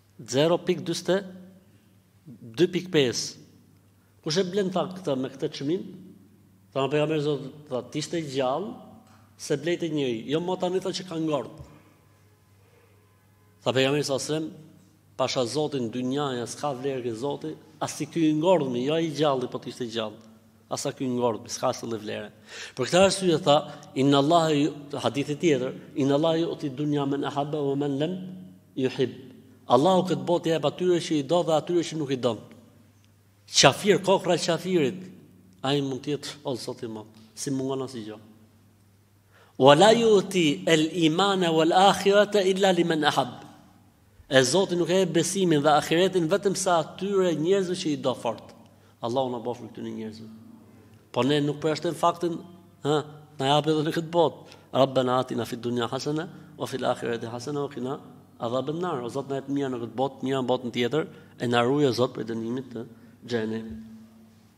Zero pikë dyzet e dy pikë pesë. Kush e blen tha këtë me këtë çmim? Tha o pejgamber i Zotit, tha të ishte gjallë s'e blente njeri, jo më tani tha që ka ngordh. Tha pejgamberi alejhi selam, pasha Zotin dynjaja s'ka vlerë ke Zoti, as sa ky i ngordhmi, jo ai gjalli, po të ishte gjallë. As sa ky i ngordhmi, s'ka asnjë vlerë. Për këtë arsye tha, inna Allah hadithi tjetër, inna Allah yu'ti dunya man ahabba wa man lam yuhib. Allahu këtë botë ia jep atyre që i do dhe atyre që nuk i don. Qafir, kokrra qafirit, ai mund të jetë, o zoti më, s'i mungon asnji gjo. Wa la yu'ti al imana wal akhirata illa liman ahab. E Zoti nuk e jep besimin dhe ahiretin vetëm sa atyre njerëzve që i do fort. Allahu na bëftë prej këtyre njerëzve. Po ne nuk përjashtojmë faktin, ha, na japi edhe në këtë botë. Rabbana atina fid dunya hasana wa fil akhirati hasana wa qina adhaban nar. O Zot na jep mirë në këtë botë, mirë në botën tjetër, e na ruaj Zot prej dënimit të xhehenemit.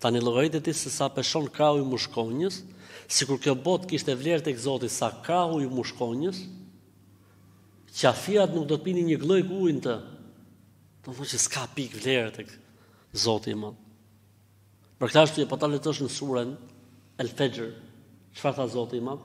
Tani llogarite ti se sa peshon krahu i mushkonjës, sikur kjo botë kishte vlerë tek Zoti sa krahu i mushkonjës, qafirat nuk do të pinin një gllënjkë ujë në të. Do thotë që s'ka pikë vlere tek Zoti i Madh. Për këtë arsye po ta lexosh në surën El-Fajr, çfarë tha Zoti i Madh?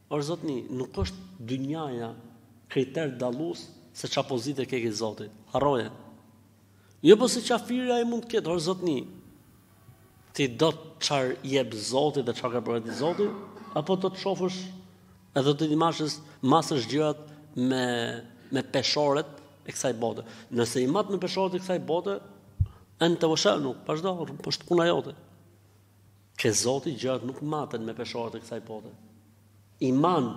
Or zotni nuk është dynjaja kriter dallues se ça pozite ke ke zoti. Harroje. Jo po se qafiri ai mund të ketë, or zotni. Ti do të çar jep zoti dhe çar ka përgatitur zoti, apo do të shofësh edhe do të t'i masësh, masësh gjërat me me peshoret e kësaj bote. Nëse i mat me peshoret e kësaj bote, ente ue shanuk, vazhdo, është puna jote. Ke zoti gjërat nuk maten me peshoret e kësaj bote. Iman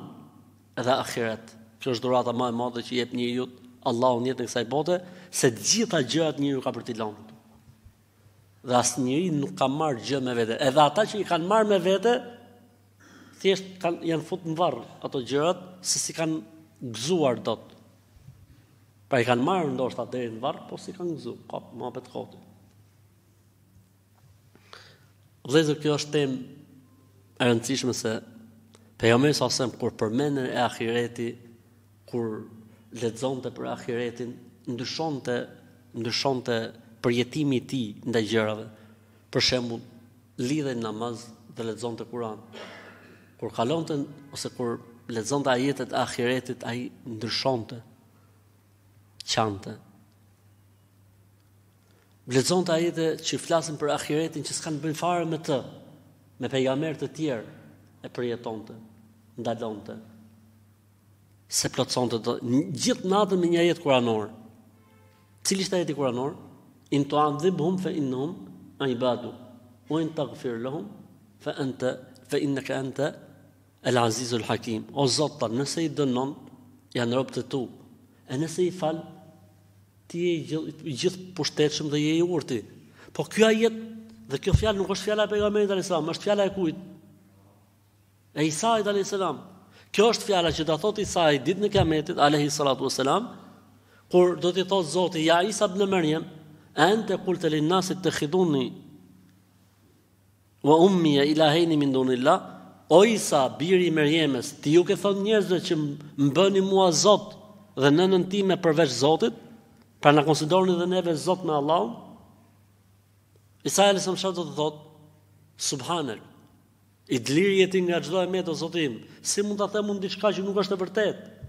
edhe ahiret. Kjo është dhurata më e madhe që jep njeriut Allahu në jetën e kësaj bote, se të gjitha gjërat njeriu ka për t'i lënë. Dhe asnjëri nuk ka marrë gjë me vete. Edhe ata që i kanë marrë me vete, thjesht kanë, janë fut në varr ato gjërat, se s'i kanë gëzuar dot. Pra i kanë marrë ndoshta deri në varr, po s'i kanë gëzu, kanë mbet kot. Vëllezër, kjo është temë e rëndësishme se pejgamberi alejhi selam kur përmendej ahireti, kur lexonte për ahiretin, ndryshonte ndryshonte përjetimi i tij ndaj gjërave. Për shembull, lidhej në namaz dhe lexonte Kur'an. Kur kalonte ose kur lexonte ajetet e ahiretit, ai ndryshonte. Qante. Lexonte ajete që flasin për ahiretin që s'kanë bën fare me të, me pejgamber të tjerë e përjetonte, ndalonte. Sa plotsonte të gjithë natën me një ajet kuranor. Cili është ajeti kuranor? In tu'adhibhum fa innahum ibaduk. Wa in taghfir lahum fa anta fa innaka anta El Azizul Hakim, o Zot, nëse i dënon, janë robët e tu. E nëse i fal, ti je i gjithëpushtetshëm dhe je i urti. Po kjo ajet dhe kjo fjalë nuk është fjala e pejgamberit alayhis salam, është fjala e kujt? E Isait alayhis salam. Kjo është fjala që do thotë Isai ditën e Kiametit alayhis salatu wassalam, kur do t'i thotë Zoti ja Isa ibn Maryam, ente qulta lin nas ittakhidhuni Wa ummiya ilahayni min dunillah, O Isa, biri i Merjemes, ti ju ke thënë njerëzve që m'bëni mua Zot dhe nënën time përveç Zotit? Pra na konsideroni edhe neve Zot me Allahun? Isa alejhi selam çfarë do të thotë, Subhanek, i dliri je ti nga çdo e metë o Zotim, si mund ta them unë diçka që nuk është e vërtetë?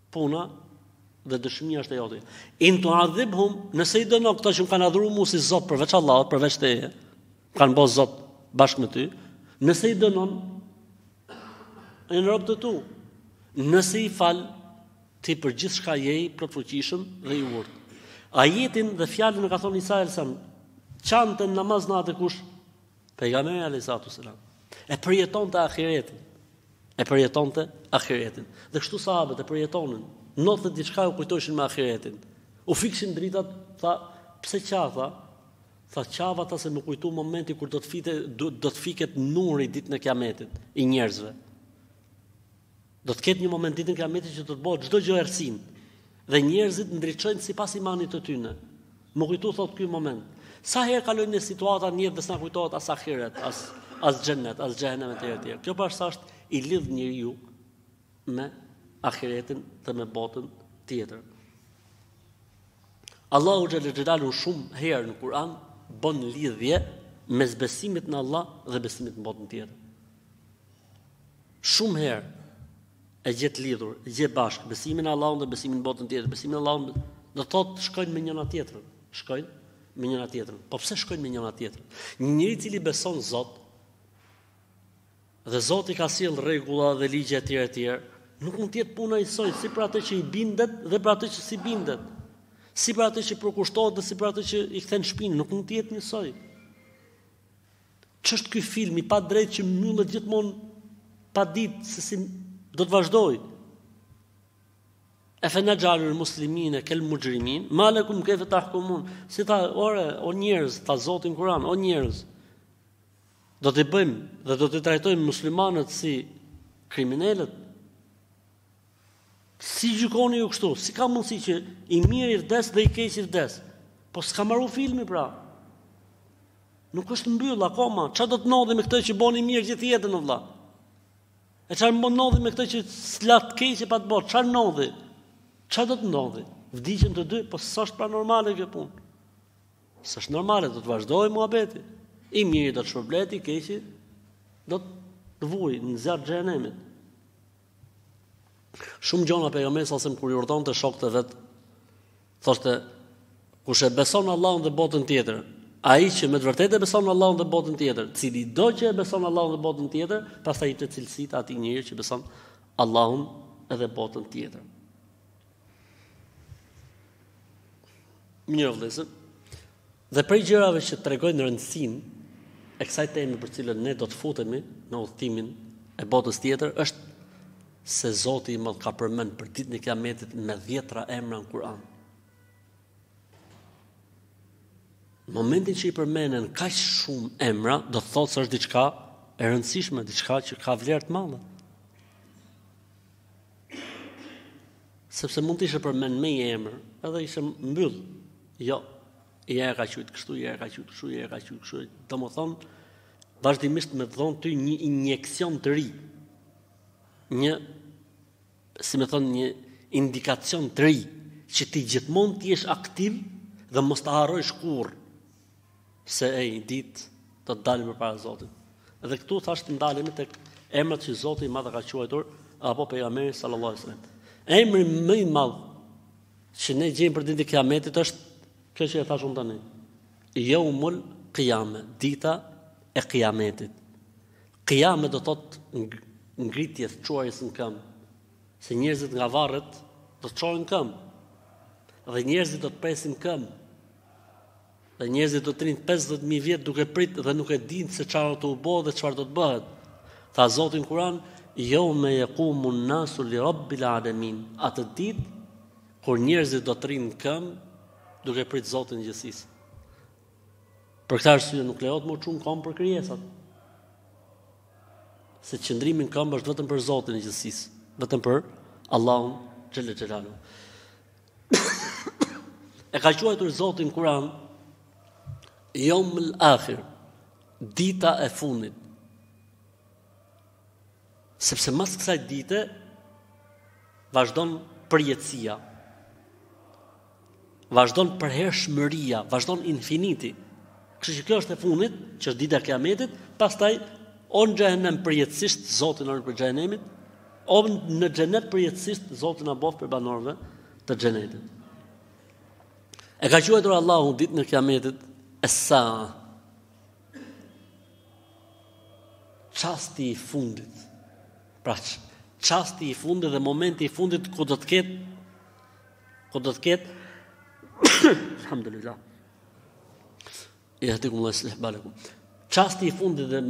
Puna dhe dëshmia është e jote. In tu adhibhum, nëse i dënon këta që m'kanë adhru mu si Zot përveç Allahut, përveç teje, m'kanë bo Zot bashkë me ty, nëse i dënon janë rob të tu, nëse i fal ti për gjithçka je i plotfuqishëm dhe i urtë. Ajetin dhe fjalën që ka thonë Isa alejhi selam, qante në namaz nate kush Pejgamberi alayhi salatu selam e përjetonte ahiretin. E përjetonte ahiretin. Dhe kështu sahabët e përjetonin. Ndodhte diçka u kujtoheshin me ahiretin. U fikshin dritat, tha, pse qa tha? Tha qava tha se m'u kujtu momenti kur do të fite do, do të fiket nuri ditën e Kiametit i njerëzve. Do të ketë një moment ditën e kiametit që do të bohet çdo gjë errësirë dhe njerëzit ndriçojnë sipas imanit të tyne. M'u kujtu thotë ky moment. Sa herë kalojmë në situata në jetë dhe s'na kujtohet as ahiret, as as xhennet, as xhehenem etj etj. Kjo bash sa është i lidh njeriu me ahiretin dhe me botën tjetër. Allahu xhel-le xhelaluhu shumë herë në Kur'an bon lidhje mes besimit në Allah dhe besimit në botën tjetër. Shumë herë e gjet lidhur, e gjet bashkë besimin në Allahun dhe besimin në botën tjetër. Besimin në Allahun do të thotë shkojnë me njëra tjetrën, shkojnë me njëra tjetrën. Po pse shkojnë me njëra tjetrën? Një njeri i cili beson Zot dhe Zoti ka sjell rregulla dhe ligje e të tjera e të tjera, nuk mund të jetë puna njësoj si për atë që i bindet dhe për atë që s'i bindet. Si për atë që përkushtohet dhe si për atë që i kthen shpinën, nuk mund të jetë njësoj. Ç'është ky film i padrejtë që mbyllet gjithmonë pa ditë se si do të vazhdojë? E fe nexh'alul muslimine kel muxhrimin, ma lekum kefe tahkumun, si tha, ore, o njerëz, tha Zoti n'Kuran, o njerëz, do t'i bëjmë dhe do t'i trajtojmë muslimanët si kriminelët, Si gjykoni ju kështu? Si ka mundësi që i miri vdes dhe i keqi vdes? Po s'ka maru filmi pra. Nuk është mbyll akoma. Ça do të ndodhi me këtë që boni mirë gjithë jetën mor vlla? E çfarë mund ndodhi me këtë që s'la t'keqe pa bo? Çfarë ndodhi? Çfarë do të ndodhi? Vdiqën të dy, po s'është pra normale kjo punë. S'është normale, do të vazhdojë muhabeti. I miri do të shpërblet, i keqi do të vuj në zjarr t'xhehenemit. Shumë gjona pejgamberi salallahu alejhi ve selem kur i urdhonte shokët e vet, thoshte kush e beson Allahun dhe botën tjetër, ai që me të vërtetë e beson Allahun dhe botën tjetër, cilido që e beson Allahun dhe botën tjetër, pastaj ipte cilësitë e atij njeriu që beson Allahun edhe botën tjetër. Mirë vëllezër. Dhe prej gjërave që tregojnë rëndësinë e kësaj teme për të cilën ne do të futemi në udhëtimin e botës tjetër është se Zoti i Madh ka përmend për ditën e Kiametit me dhjetëra emra në Kur'an. Në momentin që i përmenden kaq shumë emra, do të thotë se është diçka e rëndësishme, diçka që ka vlerë të madhe. Sepse mund të ishe përmend me një emër, edhe ishe mbyll. Jo, ja e ka qujt kështu, ja e ka qujt kështu, ja e ka qujt kështu. Domethonë, vazhdimisht me dhonë ty një injeksion të ri. Një, si me thonë, një indikacion të ri, që ti gjithmonë të jesh aktiv dhe mos ta harrojsh kurrë. Se një ditë do të dalim përpara Zotit. Dhe këtu thashë të ndalemi tek emrat që Zoti i Madh e ka quajtur apo pejgamberi sallallahu alajhi wasallam. Emri më i madh që ne gjejmë për ditën e Kiametit është kjo që e thash unë tani. Yawmul Qiyame, dita e Kiametit. Qiyame do të thotë ngritje, çuarje në këmbë. Se njerëzit nga varret do të çohen në këmbë. Dhe njerëzit do të presin në këmbë. Dhe njerëzit do të rrinë 50000 vjet duke prit dhe nuk e dinë se çfarë do t'u bëhet dhe çfarë do të bëhet. Tha Zoti në Kur'an, "Yawma yaqumun nasu li rabbil alamin." Atë ditë kur njerëzit do të rrinë në këmbë duke prit Zotin e gjithësisë. Për këtë arsye nuk lejohet m'u çu n'kom për krijesat. Se qëndrimi në këmbë është vetëm për Zotin e gjithësisë, vetëm për Allahun xhele xhelaluhu. e ka quajtur Zoti në Kur'an Yomul Akhir, dita e fundit. Sepse mas kësaj dite vazhdon përjetësia. Vazhdon përhershmëria, vazhdon infiniti. Kështu që kjo është e fundit, që është dita e Kiametit, pastaj o në xhehenem përjetësisht Zoti na rujt prej xhehenemit, o në xhenet përjetësisht Zoti na boftë prej banorëve të xhenetit. E ka quajtur Allahu ditën e kiametit Es-Sa'a, çasti i fundit. Pra çasti i fundit dhe momenti i fundit ku do të ketë ku do të ketë alhamdulillah Ja të kumë leslih balekum. Çasti i fundit dhe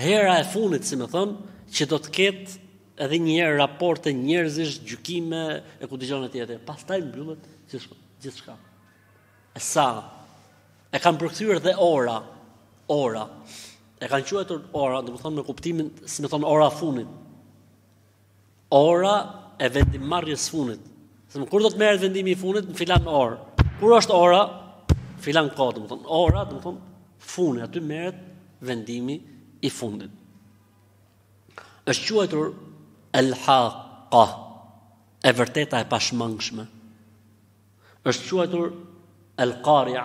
hera e fundit, si me thënë, që do të ketë edhe një herë raporte njerëzish, gjykime, e ku di unë e tjetër. Pastaj mbyllet gjithçka. Es-sa'a, e kanë përkthyer dhe ora, ora, e kanë quajtur ora, domethënë me kuptimin, si me thënë ora e fundit. Ora e vendimmarrjes së fundit. Themi, kur do të merret vendimi i fundit në filan orë? Kur është ora? Në filan kohë, domethënë ora, domethënë fundi, aty merret vendimi i fundit. Është quajtur el-haqa, e vërteta e pashmangshme. Është quajtur el-qari'a,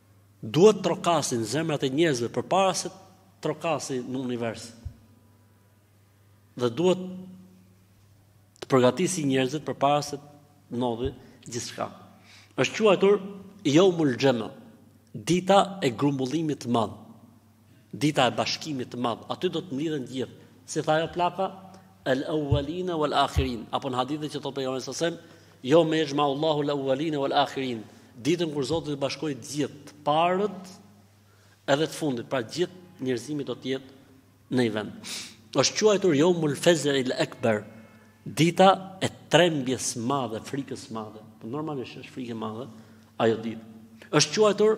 Duhet të trokasin zemrat e njerëzve përpara se të trokasi në univers. Dhe duhet të përgatisi njerëzit përpara se të ndodhi gjithçka. Është quajtur Jeumul Xhem', dita e grumbullimit të madh. Dita e bashkimit të madh, aty do të mblidhen të gjithë. Si tha ajo plaka? El euelina uel ahirin, apo në hadithin që thotë pejgamberi sa sem, jeume jexhma Allahu el euelina uel ahirin, ditën kur Zoti do të bashkojë të gjithë, të parët edhe të fundit, pra gjithë njerëzimi do të jetë në një vend. Është quajtur Jeumul Feze'il Ekber, dita e trembjes së madhe, frikës së madhe. Po normalisht është frikë e madhe ajo ditë. Është quajtur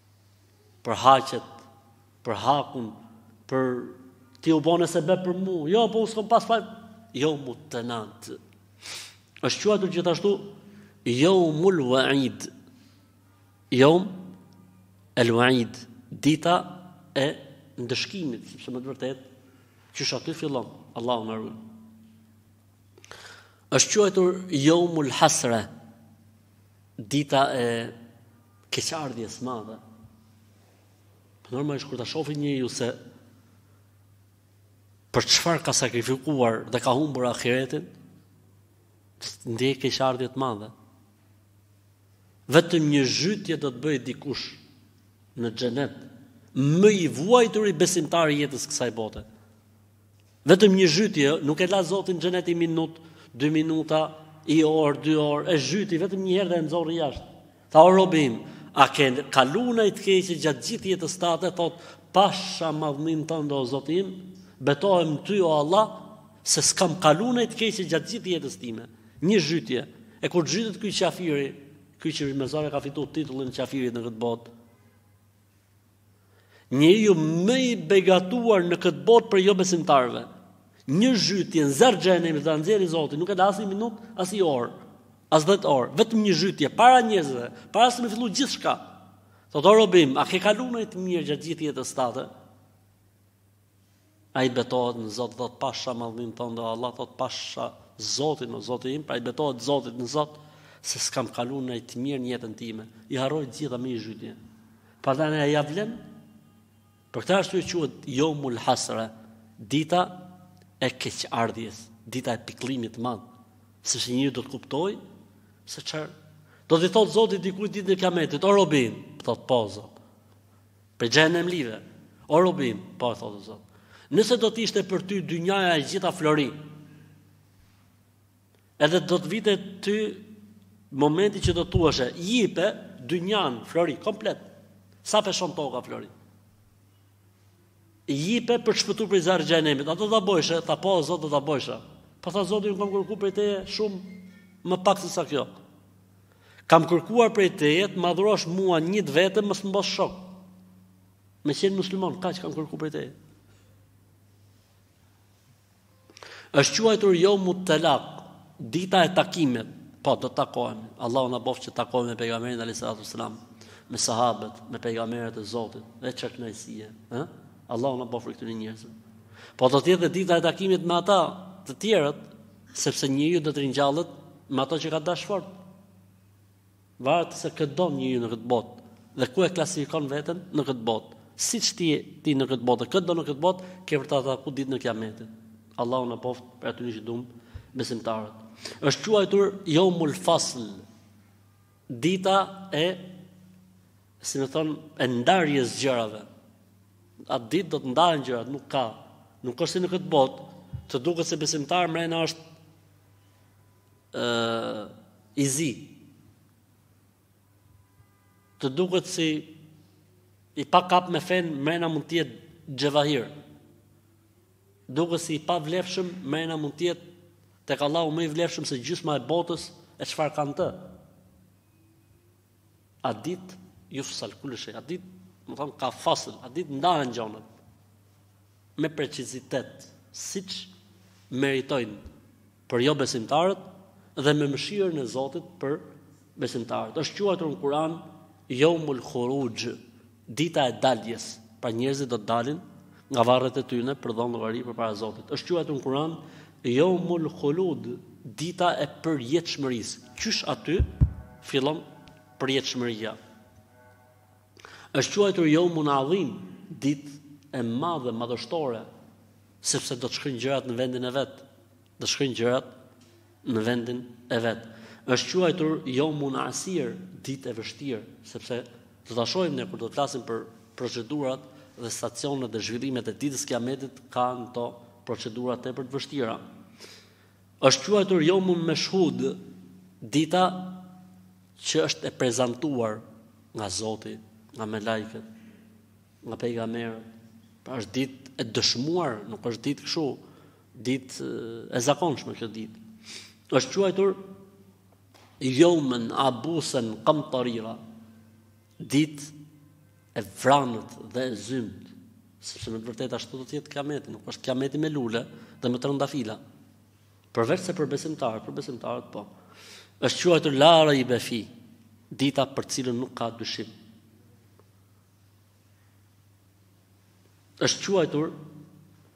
për haqet, për hakun, për ti u bone sebep për mu, jo po unë s'kam pas faj, jeumut tenad. Është quajtur gjithashtu jeumul vaid, jeum el vaid dita e ndëshkimit sepse me të vërtetë qysh aty fillon Allahu na ruajt, është quajtur jeumul hasre dita e Keqardhjes së madhe. Po normalisht kur ta shofi njeriu se për çfarë ka sakrifikuar dhe ka humbur ahiretin, ndjen keqardhje të madhe. Vetëm një zhytje do të bëjë dikush në xhenet më i vuajturi besimtar i jetës kësaj bote. Vetëm një zhytje, nuk e la Zoti në xhenet i minut, 2 minuta, i orë, 2 orë, e zhyti vetëm një herë dhe e nxorri jashtë. Tha o robi im, a ke kalu naj të keqe gjatë gjithë jetës tate, thotë, pasha madhninë tonde o Zot im, betohem në ty o Allah, se s'kam kalu naj të keqe gjatë gjithë jetës time. Një zhytje. E kur të zhytet ky qafiri, ky që mezor e ka fitu titullin e qafirit në këtë botë, Njeriu më i begatuar në këtë botë prej jobesimtarëve. Një zhytje në zjarr xhehenemit dhe e nxjerr Zoti, nuk e la asnjë minutë, asnjë orë, as 10 orë, vetëm një zhytje para njerëzve, para se të fillojë gjithçka. Thotë o robi im, a ke kalu naj të mirë gjatë gjithë jetës tate? Ai betohet në Zot thot pasha madhninë tënde Allah thot pasha Zotin o Zoti im, pra i betohet Zotit në Zot se s'kam kalu naj të mirë në jetën time. I harroj të gjitha me i zhytje. Prandaj na ja vlen. Për këtë arsye quhet Jeumul Hasra, dita e keqardhjes, dita e pikëllimit të madh. Sepse njeriu do të kuptojë se çfarë do t'i thotë Zoti dikujt ditën e Kiametit, o robi im, thot po Zot. Prej xhehenemlive. O robi im, po, thotë Zot. Nëse do të ishte për ty dynjaja e gjitha flori, edhe do të vite ty momenti që do të thuheshe, jipe dynjan flori komplet. Sa peshon toka flori? Jipe për të shpëtu prej zjarrit xhehenemit. A do ta bojshe? Tha po, Zot, do ta bojsha. Po tha Zoti, unë kam kërku prej teje shumë më pak se sa kjo. Kam kërkuar prej teje të m'adhurosh mua një të vetëm, mos të më bosh shok. Me qenë musliman, kaq kam kërku prej teje. Është quajtur Jeumu Telak, dita e takimit, po do të takohemi, Allahu na boftë që takohemi me pejgamerin alejhi salatu selam, me sahabët, me pejgamerët e Zotit, dhe çfarë kënaqësie, eh? Allahu na boftë prej këtyne njerëzve. Po do të jetë dhe dita e takimit me ata të tjerët, Sepse njeriu do të ringjallet me ata që ka dash fort. Varet se kë don njeriu në këtë botë dhe ku e klasifikon veten në këtë botë. Siç je ti në këtë botë, kë do në këtë botë, ke për ta taku ditën e Kiametit. Allahu na boftë prej atyne që dun besimtarët. Është quajtur Jeumul Fasl, dita e si me thonë, e ndarjes gjërave. Atë ditë do të ndahen gjërat, nuk ka. Nuk është si në këtë botë, të duket si besimtar mrena është i zi. Të duket si i pakap me fen mrena mund të jetë xhevahir. Duket si i pavlefshëm mrena mund të jetë tek Allahu më i vlefshëm se gjysma e botës e çfarë ka në të. At ditë jufsal kullu shej. At ditë, me thonë ka fasl, at ditë ndahen gjonat me precizitet, siç meritojnë për jobesimtarët dhe me mëshirën e Zotit për besimtarët. Është quajtur në Kur'an Jeumul Huruxh, Dita e Daljes, pra njerëzit do të dalin nga varret e tyre për dhënë llogari përpara Zotit. Është quajtur në Kur'an Yawmul Khulud, dita e përjetshmërisë. Qysh aty fillon përjetshmëria. Është quajtur Yawmun Adhim, ditë e madhe, madhështore, sepse do të shkojnë gjërat në vendin e vet. Do shkojnë gjërat në vendin e vet. Është quajtur Yomun Asir, ditë e vështirë, sepse do ta shohim ne kur do të flasim për procedurat dhe stacionet dhe zhvillimet e ditës Kiametit kanë ato procedura tepër të vështira. Është quajtur Yomun Meshhud, dita që është e prezantuar nga Zoti, nga melajket, nga pejgamberët. Pra është ditë e dëshmuar, nuk është ditë kështu Ditë e zakonshme kjo ditë. Është quajtur Yawman Abusan Qamtarira. Ditë e vranët dhe e zymtë, sepse me të vërtetë ashtu do të jetë kiameti, nuk është kiameti me lule dhe me trëndafila. Përveç se për besimtarët, për besimtarët po. Është quajtur la raiba fi, dita për cilën nuk ka dyshim. Është quajtur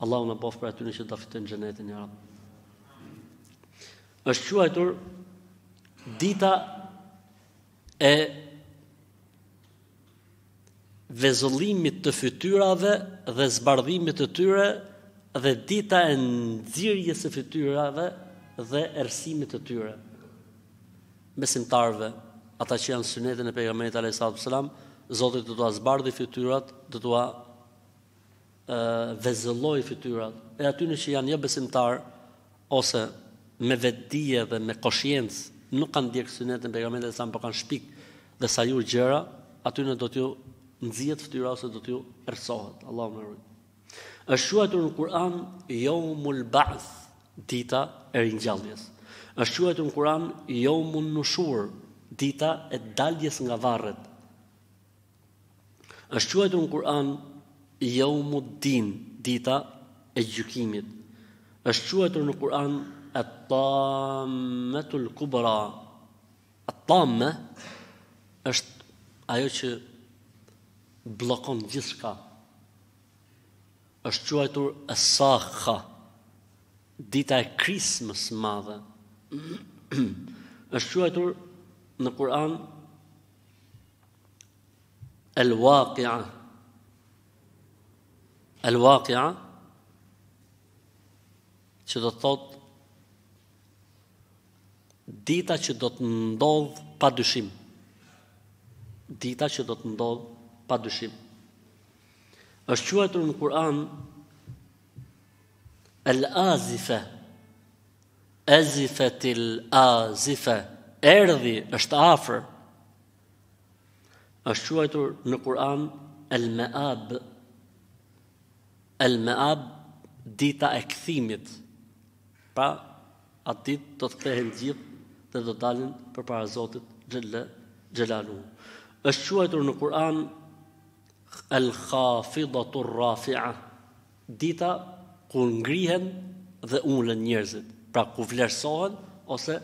Allahu na bëftë prej atyne që ta fitojmë xhenetin ja Rabb. Është quajtur dita e vezëllimit të fytyrave dhe zbardhimit të tyre dhe dita e nxirjes së fytyrave dhe errësimit të tyre. besimtarëve, ata që janë synetin e Pejgamberit alejhi salatu vesselam, Zoti do t'ua zbardhi fytyrat, do t'ua ë vezëlloj fytyrat. E aty në që janë jo besimtar ose me vetëdije dhe me koshiencë nuk kanë ndjek synetin e Pejgamberit alejhi po kanë shpik dhe sajur gjëra, aty në do t'ju nxjihet fytyra ose do t'ju errësohet. Allahu na ruaj. Është quajtur në Kur'an Yawmul Ba'th, dita e ringjalljes. Është quajtur në Kur'an Yawmun Nushur, dita e daljes nga varret. Është quajtur në Kur'an Yawmud Din, dita e gjykimit. Është quajtur në Kur'an At-Tammatul Kubra, At-tamme është ajo që bllokon gjithçka. Është quajtur as-sakha. Dita e krismës së madhe. është quajtur në Kur'an al-waqi'a. Al-waqi'a që do të thotë Dita që do të ndodh pa dyshim. Dita që do të ndodh pa dyshim. Është quajtur në Kur'an El-Azife. Ezifetil Azife. Erdhi është afër. Është quajtur në Kur'an El-Meab. El-Meab dita e kthimit. Pra Atë ditë do të kthehen të gjithë dhe do të dalin përpara Zotit xhelle xhelaluhu. Është quajtur në Kur'an al-khafidatu rafi'a. Dita kur ngrihen dhe ulen njerëzit, pra ku vlerësohen ose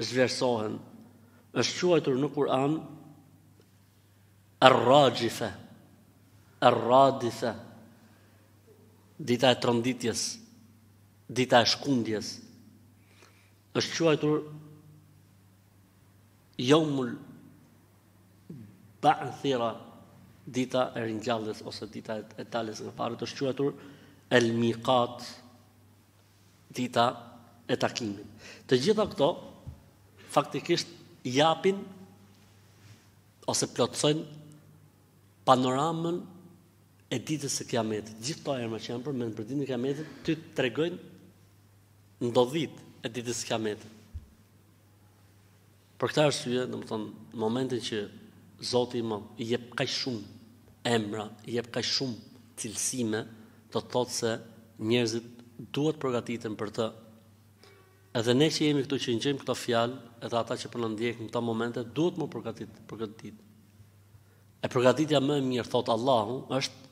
zhvlerësohen. Është quajtur në Kur'an Ar-Rajife, Ar-Radife, dita e tronditjes, dita e shkundjes, është quajtur Jeumul Ba'thira, dita e ringjalljes ose dita e daljes nga varret, është quajtur El Miqat. dita e takimit. Të gjitha këto faktikisht japin ose plotësojnë panoramën e ditës së Kiametit. Gjithë këto emra që janë përmendur për ditën e Kiametit ty tregojnë ndodhitë e ditës së Kiametit. Për këtë arsye, domethënë, në momentin që Zoti i Madh i jep kaq shumë emra, i jep kaq shumë cilësime, do të thotë se njerëzit duhet përgatiten për të. Edhe ne që jemi këtu që i ngjojmë këto fjalë, edhe ata që po na ndjekin këto momente, duhet m'u përgatit për këtë ditë. E përgatitja më e mirë thotë Allahu është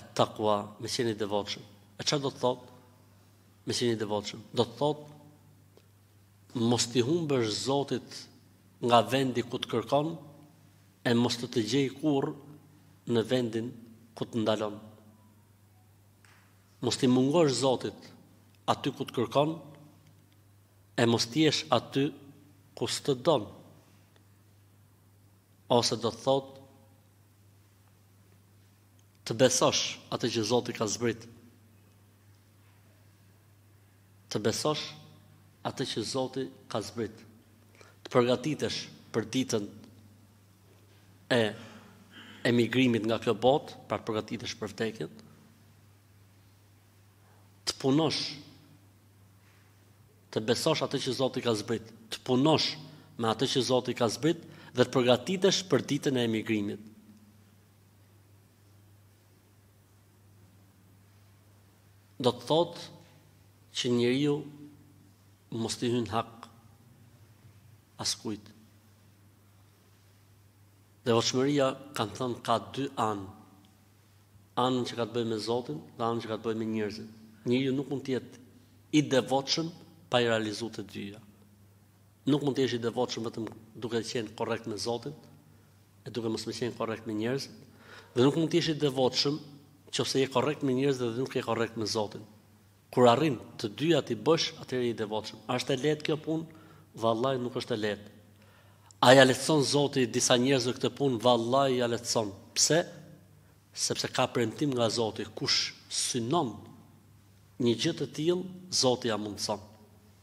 et-takua, me qenë i devotshëm. E ça do të thotë? Me qenë i devotshëm. Do të thotë Mos t'i humbësh Zotit nga vendi ku të kërkon e mos të të gjejë kurrë në vendin ku të ndalon. Mos t'i mungosh Zotit aty ku të kërkon e mos të jesh aty ku s'të don. Ose do të thotë të besosh atë që Zoti ka zbrit. Të besosh atë që Zoti ka zbrit. Të përgatitesh për ditën e emigrimit nga kjo botë, pra të përgatitesh për vdekjen. Të punosh të besosh atë që Zoti ka zbrit, të punosh me atë që Zoti ka zbrit dhe të përgatitesh për ditën e emigrimit. do të thotë që njeriu mos t'i hynë hak askujt. Devotshmëria, kanë thënë, ka dy anë. Anën që ka të bëjë me Zotin dhe anën që ka të bëjë me njerëzit. Njeriu nuk mund të jetë i devotshëm pa i realizuar të dyja. Nuk mund të jesh i devotshëm vetëm duke qenë korrekt me Zotin, e duke mos me qenë korrekt me njerëzit, dhe nuk mund të jesh i devotshëm qoftë se je korrekt me njerëzit dhe nuk je korrekt me Zotin. Kur arrin të dyja t'i bësh, atëherë je i devotshëm. A është e lehtë kjo punë? Vallahi nuk është e lehtë. A ia lehtëson Zoti disa njerëzve këtë punë? Vallahi ia lehtëson. Pse? Sepse ka premtim nga Zoti, kush synon një gjë të tillë, Zoti ia mundëson.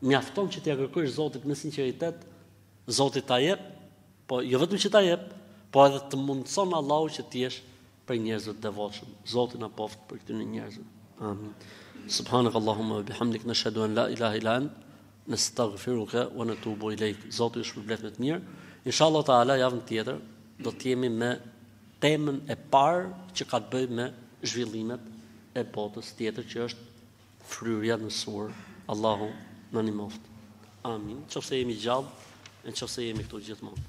Mjafton që t'ia kërkosh Zotit me sinqeritet, Zoti ta jep, po jo vetëm që ta jep, po edhe të mundëson Allahu që të jesh prej njerëzve të devotshëm. Zoti na bëftë prej këtyre njerëzve. Amin. Subhanak Allahumma wa bihamdik nashhadu an la ilaha illa ant nastaghfiruka wa natubu ilaik. Zoti ju shpërbleftë me të mirë. Inshallah taala javën tjetër do të jemi me temën e parë që ka të bëjë me zhvillimet e botës tjetër që është Fryrja në sur, Allahu na ndihmoftë. Amin. Qoftë se jemi gjallë, në qoftë se jemi këtu gjithmonë.